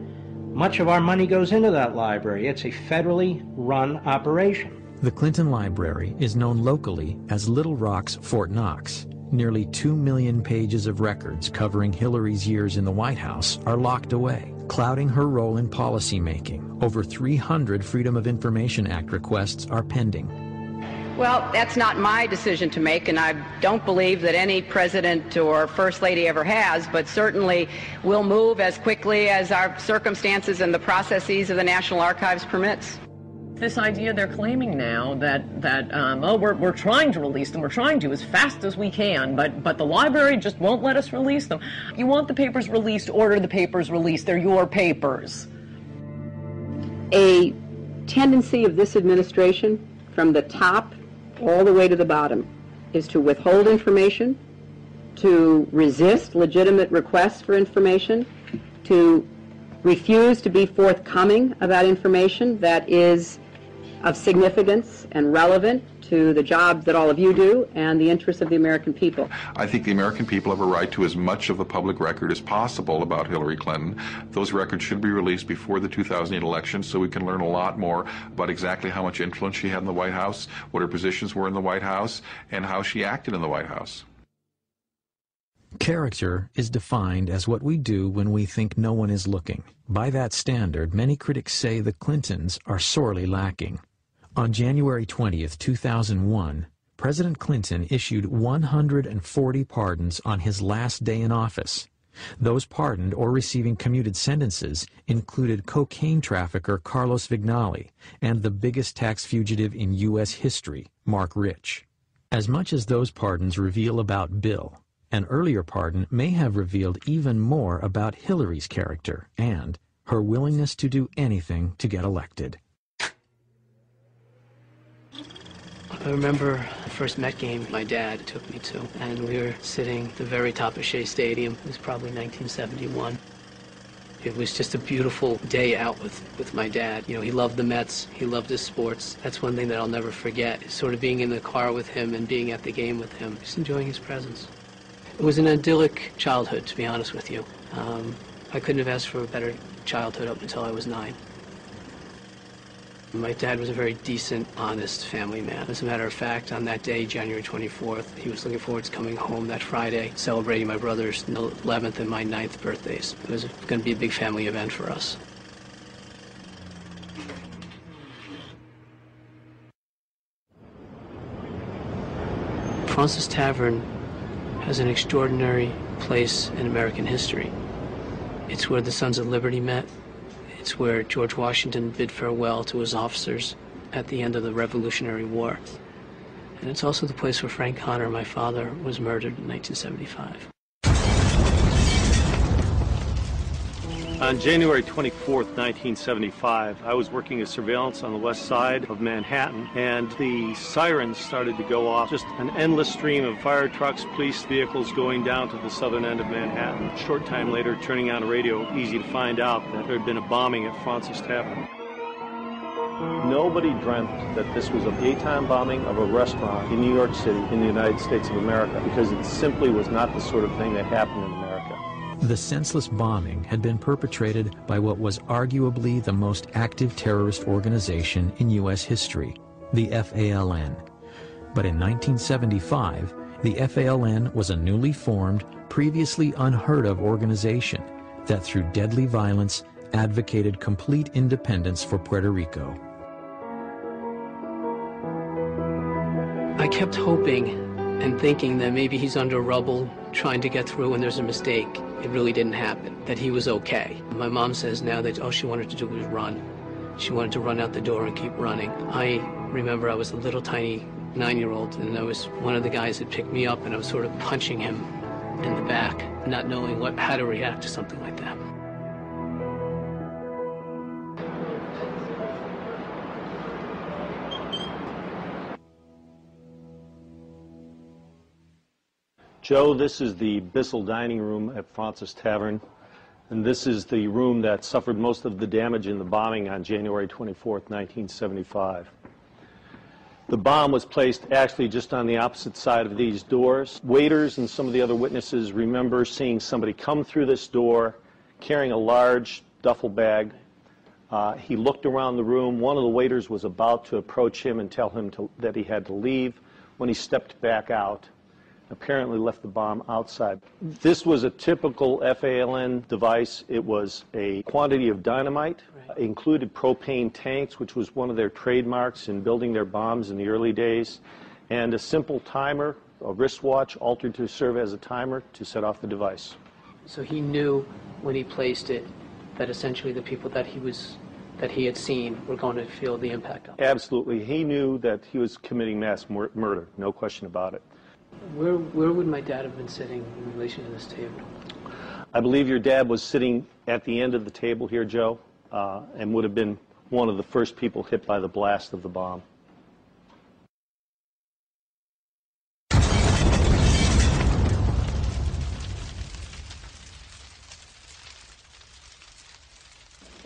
Much of our money goes into that library. It's a federally run operation. The Clinton Library is known locally as Little Rock's Fort Knox. Nearly two million pages of records covering Hillary's years in the White House are locked away, clouding her role in policymaking. Over 300 Freedom of Information Act requests are pending. Well, that's not my decision to make, and I don't believe that any president or first lady ever has, but certainly we'll move as quickly as our circumstances and the processes of the National Archives permits. This idea they're claiming now that that um, oh we're, we're trying to release them, we're trying to as fast as we can, but but the library just won't let us release them. You want the papers released, order the papers released. They're your papers. A tendency of this administration from the top all the way to the bottom is to withhold information, to resist legitimate requests for information, to refuse to be forthcoming about information that is of significance and relevant to the jobs that all of you do and the interests of the American people. I think the American people have a right to as much of a public record as possible about Hillary Clinton. Those records should be released before the 2008 election so we can learn a lot more about exactly how much influence she had in the White House, what her positions were in the White House, and how she acted in the White House. Character is defined as what we do when we think no one is looking. By that standard, many critics say the Clintons are sorely lacking. On January 20th, 2001, President Clinton issued 140 pardons on his last day in office. Those pardoned or receiving commuted sentences included cocaine trafficker Carlos Vignali and the biggest tax fugitive in U.S. history, Marc Rich. As much as those pardons reveal about Bill, an earlier pardon may have revealed even more about Hillary's character and her willingness to do anything to get elected. I remember the first Met game my dad took me to, and we were sitting the very top of Shea Stadium. It was probably 1971. It was just a beautiful day out with, with my dad. You know, he loved the Mets. He loved his sports. That's one thing that I'll never forget, sort of being in the car with him and being at the game with him, just enjoying his presence. It was an idyllic childhood, to be honest with you. Um, I couldn't have asked for a better childhood up until I was nine. My dad was a very decent, honest family man. As a matter of fact, on that day, January 24th, he was looking forward to coming home that Friday, celebrating my brother's 11th and my 9th birthdays. It was going to be a big family event for us. Fraunces Tavern has an extraordinary place in American history. It's where the Sons of Liberty met. It's where George Washington bid farewell to his officers at the end of the Revolutionary War. And it's also the place where Frank Connor, my father, was murdered in 1975. On January 24, 1975, I was working as surveillance on the west side of Manhattan, and the sirens started to go off. Just an endless stream of fire trucks, police vehicles going down to the southern end of Manhattan. A short time later, turning on a radio, easy to find out that there had been a bombing at Fraunces Tavern. Nobody dreamt that this was a daytime bombing of a restaurant in New York City in the United States of America because it simply was not the sort of thing that happened in America. The senseless bombing had been perpetrated by what was arguably the most active terrorist organization in U.S. history, the FALN. But in 1975, the FALN was a newly formed, previously unheard of organization that through deadly violence advocated complete independence for Puerto Rico. I kept hoping and thinking that maybe he's under rubble trying to get through and there's a mistake. It really didn't happen, that he was okay. My mom says now that all she wanted to do was run. She wanted to run out the door and keep running. I remember I was a little tiny nine-year-old and I was one of the guys that picked me up and I was sort of punching him in the back, not knowing what, how to react to something like that. Joe, this is the Bissell Dining Room at Fraunces Tavern, and this is the room that suffered most of the damage in the bombing on January 24, 1975. The bomb was placed actually just on the opposite side of these doors. Waiters and some of the other witnesses remember seeing somebody come through this door carrying a large duffel bag. Uh, he looked around the room. One of the waiters was about to approach him and tell him to, that he had to leave when he stepped back out apparently left the bomb outside. This was a typical FALN device. It was a quantity of dynamite, right. included propane tanks, which was one of their trademarks in building their bombs in the early days, and a simple timer, a wristwatch altered to serve as a timer to set off the device. So he knew when he placed it that essentially the people that he was that he had seen were going to feel the impact of. Absolutely. He knew that he was committing mass mur murder, no question about it. Where, where would my dad have been sitting in relation to this table? I believe your dad was sitting at the end of the table here, Joe, uh, and would have been one of the first people hit by the blast of the bomb.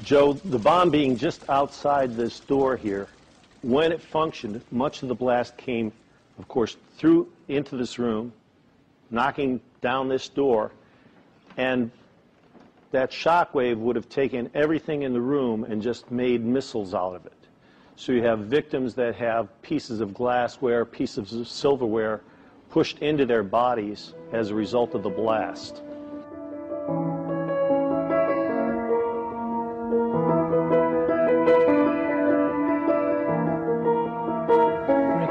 Joe, the bomb being just outside this door here, when it functioned, much of the blast came of course, through into this room, knocking down this door, and that shock wave would have taken everything in the room and just made missiles out of it. So you have victims that have pieces of glassware, pieces of silverware pushed into their bodies as a result of the blast.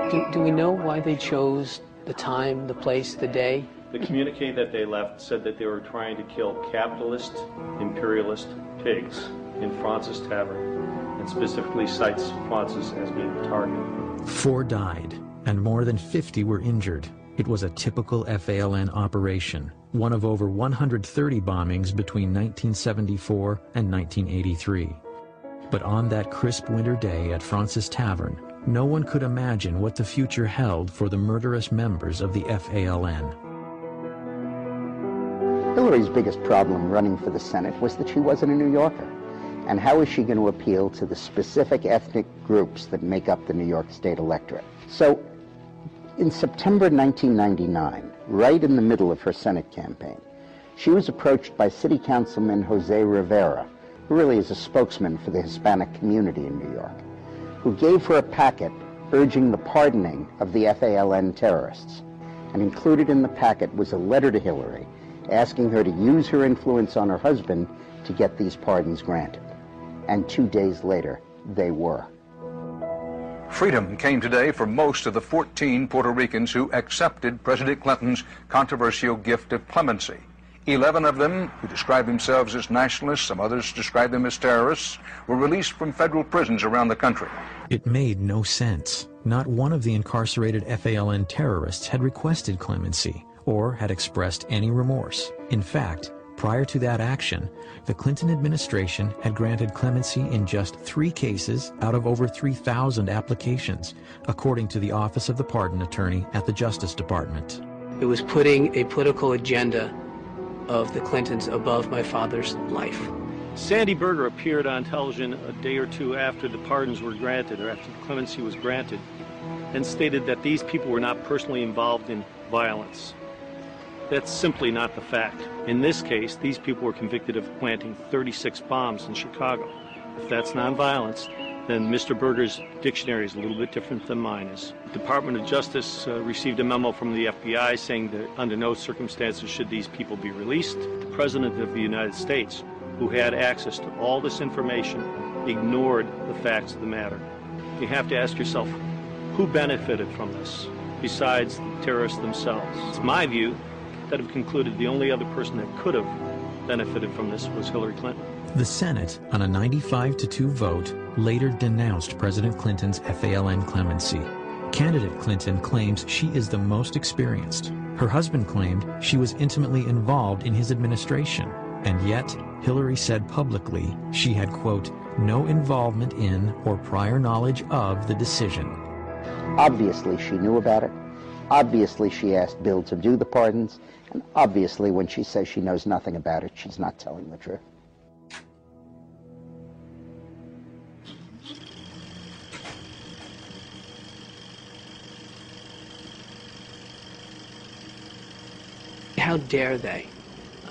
Do, do we know why they chose the time, the place, the day? The communique that they left said that they were trying to kill capitalist, imperialist pigs in Fraunces Tavern, and specifically cites Fraunces as being the target. Four died, and more than 50 were injured. It was a typical FALN operation, one of over 130 bombings between 1974 and 1983. But on that crisp winter day at Fraunces Tavern, no one could imagine what the future held for the murderous members of the FALN. Hillary's biggest problem running for the Senate was that she wasn't a New Yorker. And how is she going to appeal to the specific ethnic groups that make up the New York State electorate? So, in September 1999, right in the middle of her Senate campaign, she was approached by City Councilman Jose Rivera, who really is a spokesman for the Hispanic community in New York, who gave her a packet urging the pardoning of the FALN terrorists. And included in the packet was a letter to Hillary asking her to use her influence on her husband to get these pardons granted. And two days later, they were. Freedom came today for most of the 14 Puerto Ricans who accepted President Clinton's controversial gift of clemency. Eleven of them, who describe themselves as nationalists, some others describe them as terrorists, were released from federal prisons around the country. It made no sense. Not one of the incarcerated FALN terrorists had requested clemency or had expressed any remorse. In fact, prior to that action, the Clinton administration had granted clemency in just three cases out of over 3,000 applications, according to the Office of the Pardon Attorney at the Justice Department. It was putting a political agenda of the Clintons above my father's life. Sandy Berger appeared on television a day or two after the pardons were granted, or after the clemency was granted, and stated that these people were not personally involved in violence. That's simply not the fact. In this case, these people were convicted of planting 36 bombs in Chicago. If that's nonviolence, then Mr. Berger's dictionary is a little bit different than mine is. Department of Justice uh, received a memo from the FBI saying that under no circumstances should these people be released. The President of the United States, who had access to all this information, ignored the facts of the matter. You have to ask yourself, who benefited from this besides the terrorists themselves? It's my view that have concluded the only other person that could have benefited from this was Hillary Clinton. The Senate, on a 95 to 2 vote, later denounced President Clinton's FALN clemency. Candidate Clinton claims she is the most experienced. Her husband claimed she was intimately involved in his administration, and yet Hillary said publicly she had, quote, no involvement in or prior knowledge of the decision. Obviously, she knew about it. Obviously, she asked Bill to do the pardons. And obviously, when she says she knows nothing about it, she's not telling the truth. How dare they?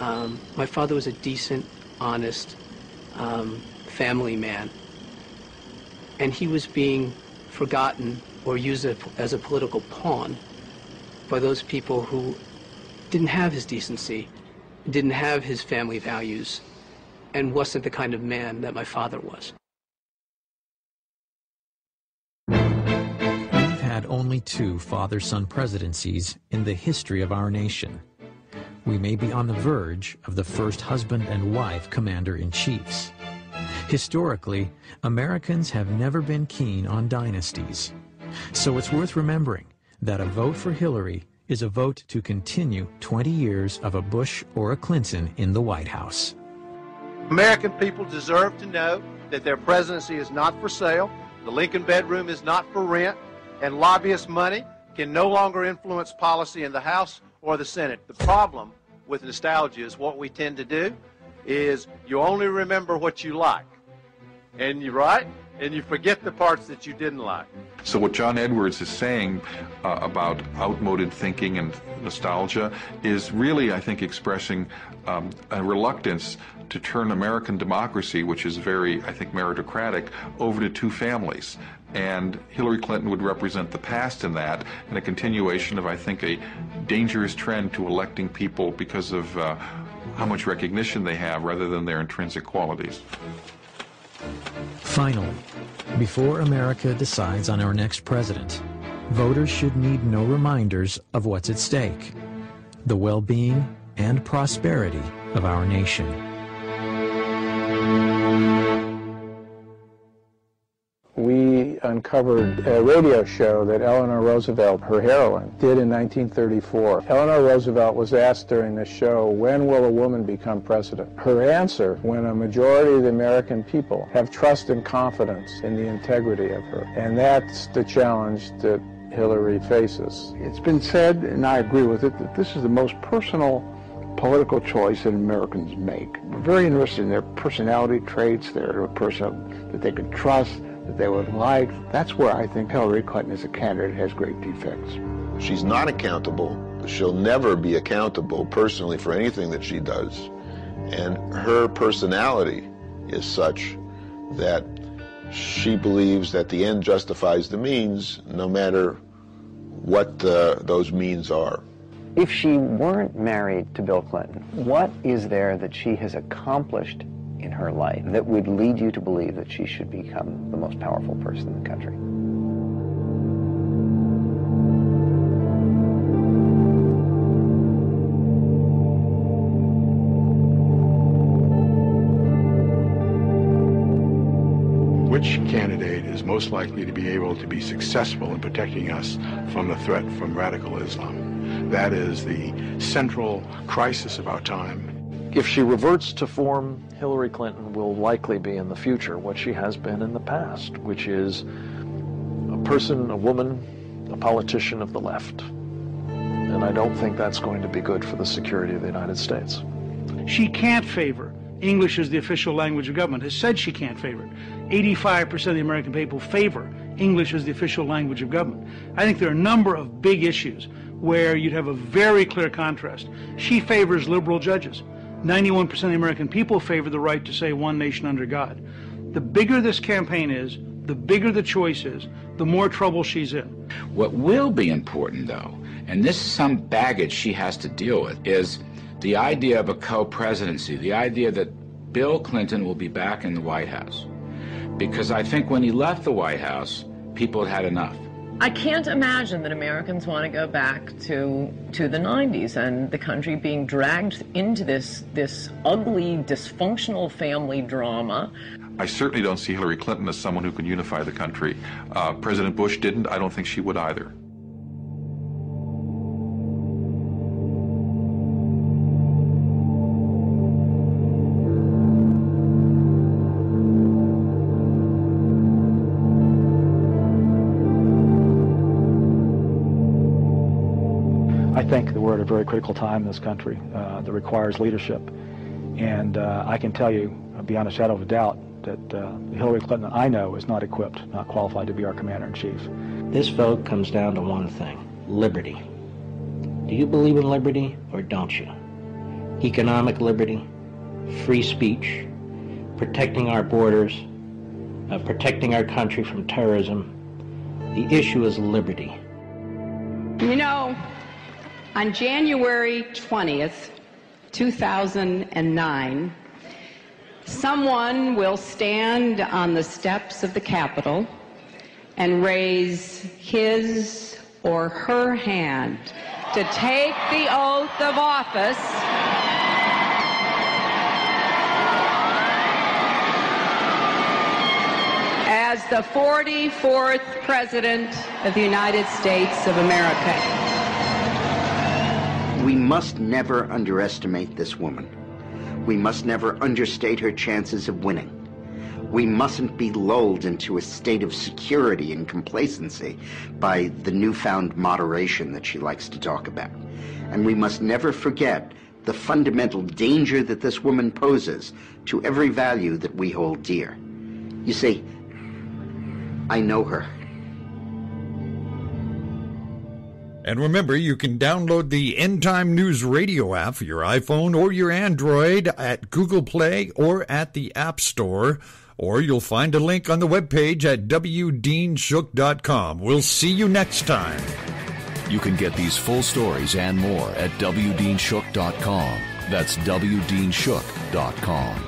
Um, my father was a decent, honest um, family man. And he was being forgotten or used as a political pawn by those people who didn't have his decency, didn't have his family values, and wasn't the kind of man that my father was. We've had only two father-son presidencies in the history of our nation. We may be on the verge of the first husband and wife commander-in-chiefs. Historically, Americans have never been keen on dynasties. So it's worth remembering that a vote for Hillary is a vote to continue 20 years of a Bush or a Clinton in the White House. American people deserve to know that their presidency is not for sale, the Lincoln bedroom is not for rent, and lobbyist money can no longer influence policy in the House or the Senate. The problem with nostalgia is what we tend to do is you only remember what you like. And you're right, and you forget the parts that you didn't like. So what John Edwards is saying uh, about outmoded thinking and nostalgia is really, I think, expressing um, a reluctance to turn American democracy, which is very, I think, meritocratic, over to two families. And Hillary Clinton would represent the past in that, and a continuation of, I think, a dangerous trend to electing people because of uh, how much recognition they have rather than their intrinsic qualities. Finally, before America decides on our next president, voters should need no reminders of what's at stake the well being and prosperity of our nation. We uncovered a radio show that Eleanor Roosevelt, her heroine, did in 1934. Eleanor Roosevelt was asked during the show, when will a woman become president? Her answer, when a majority of the American people have trust and confidence in the integrity of her. And that's the challenge that Hillary faces. It's been said, and I agree with it, that this is the most personal political choice that Americans make. We're very interested in their personality traits, their person that they can trust, they would like. That's where I think Hillary Clinton as a candidate has great defects. She's not accountable. She'll never be accountable personally for anything that she does. And her personality is such that she believes that the end justifies the means, no matter what uh, those means are. If she weren't married to Bill Clinton, what is there that she has accomplished in her life that would lead you to believe that she should become the most powerful person in the country? Which candidate is most likely to be able to be successful in protecting us from the threat from radical Islam? That is the central crisis of our time. If she reverts to form, Hillary Clinton will likely be in the future what she has been in the past, which is a person, a woman, a politician of the left. And I don't think that's going to be good for the security of the United States. She can't favor English as the official language of government, has said she can't favor it. 85% of the American people favor English as the official language of government. I think there are a number of big issues where you'd have a very clear contrast. She favors liberal judges. 91% of the American people favor the right to say one nation under God. The bigger this campaign is, the bigger the choice is, the more trouble she's in. What will be important, though, and this is some baggage she has to deal with, is the idea of a co presidency, the idea that Bill Clinton will be back in the White House. Because I think when he left the White House, people had had enough. I can't imagine that Americans want to go back to to the 90s and the country being dragged into this this ugly, dysfunctional family drama. I certainly don't see Hillary Clinton as someone who can unify the country. Uh, President Bush didn't. I don't think she would either. Very critical time in this country uh, that requires leadership. And uh, I can tell you, beyond a shadow of a doubt, that uh, Hillary Clinton I know is not equipped, not qualified to be our commander-in-chief. This vote comes down to one thing liberty. Do you believe in liberty or don't you? Economic liberty, free speech, protecting our borders, uh, protecting our country from terrorism. The issue is liberty. You know, on January 20th, 2009, someone will stand on the steps of the Capitol and raise his or her hand to take the oath of office as the 44th President of the United States of America. We must never underestimate this woman. We must never understate her chances of winning. We mustn't be lulled into a state of security and complacency by the newfound moderation that she likes to talk about. And we must never forget the fundamental danger that this woman poses to every value that we hold dear. You see, I know her. And remember, you can download the End Time News Radio app for your iPhone or your Android at Google Play or at the App Store. Or you'll find a link on the webpage at wdeanshook.com. We'll see you next time. You can get these full stories and more at wdeanshook.com. That's wdeanshook.com.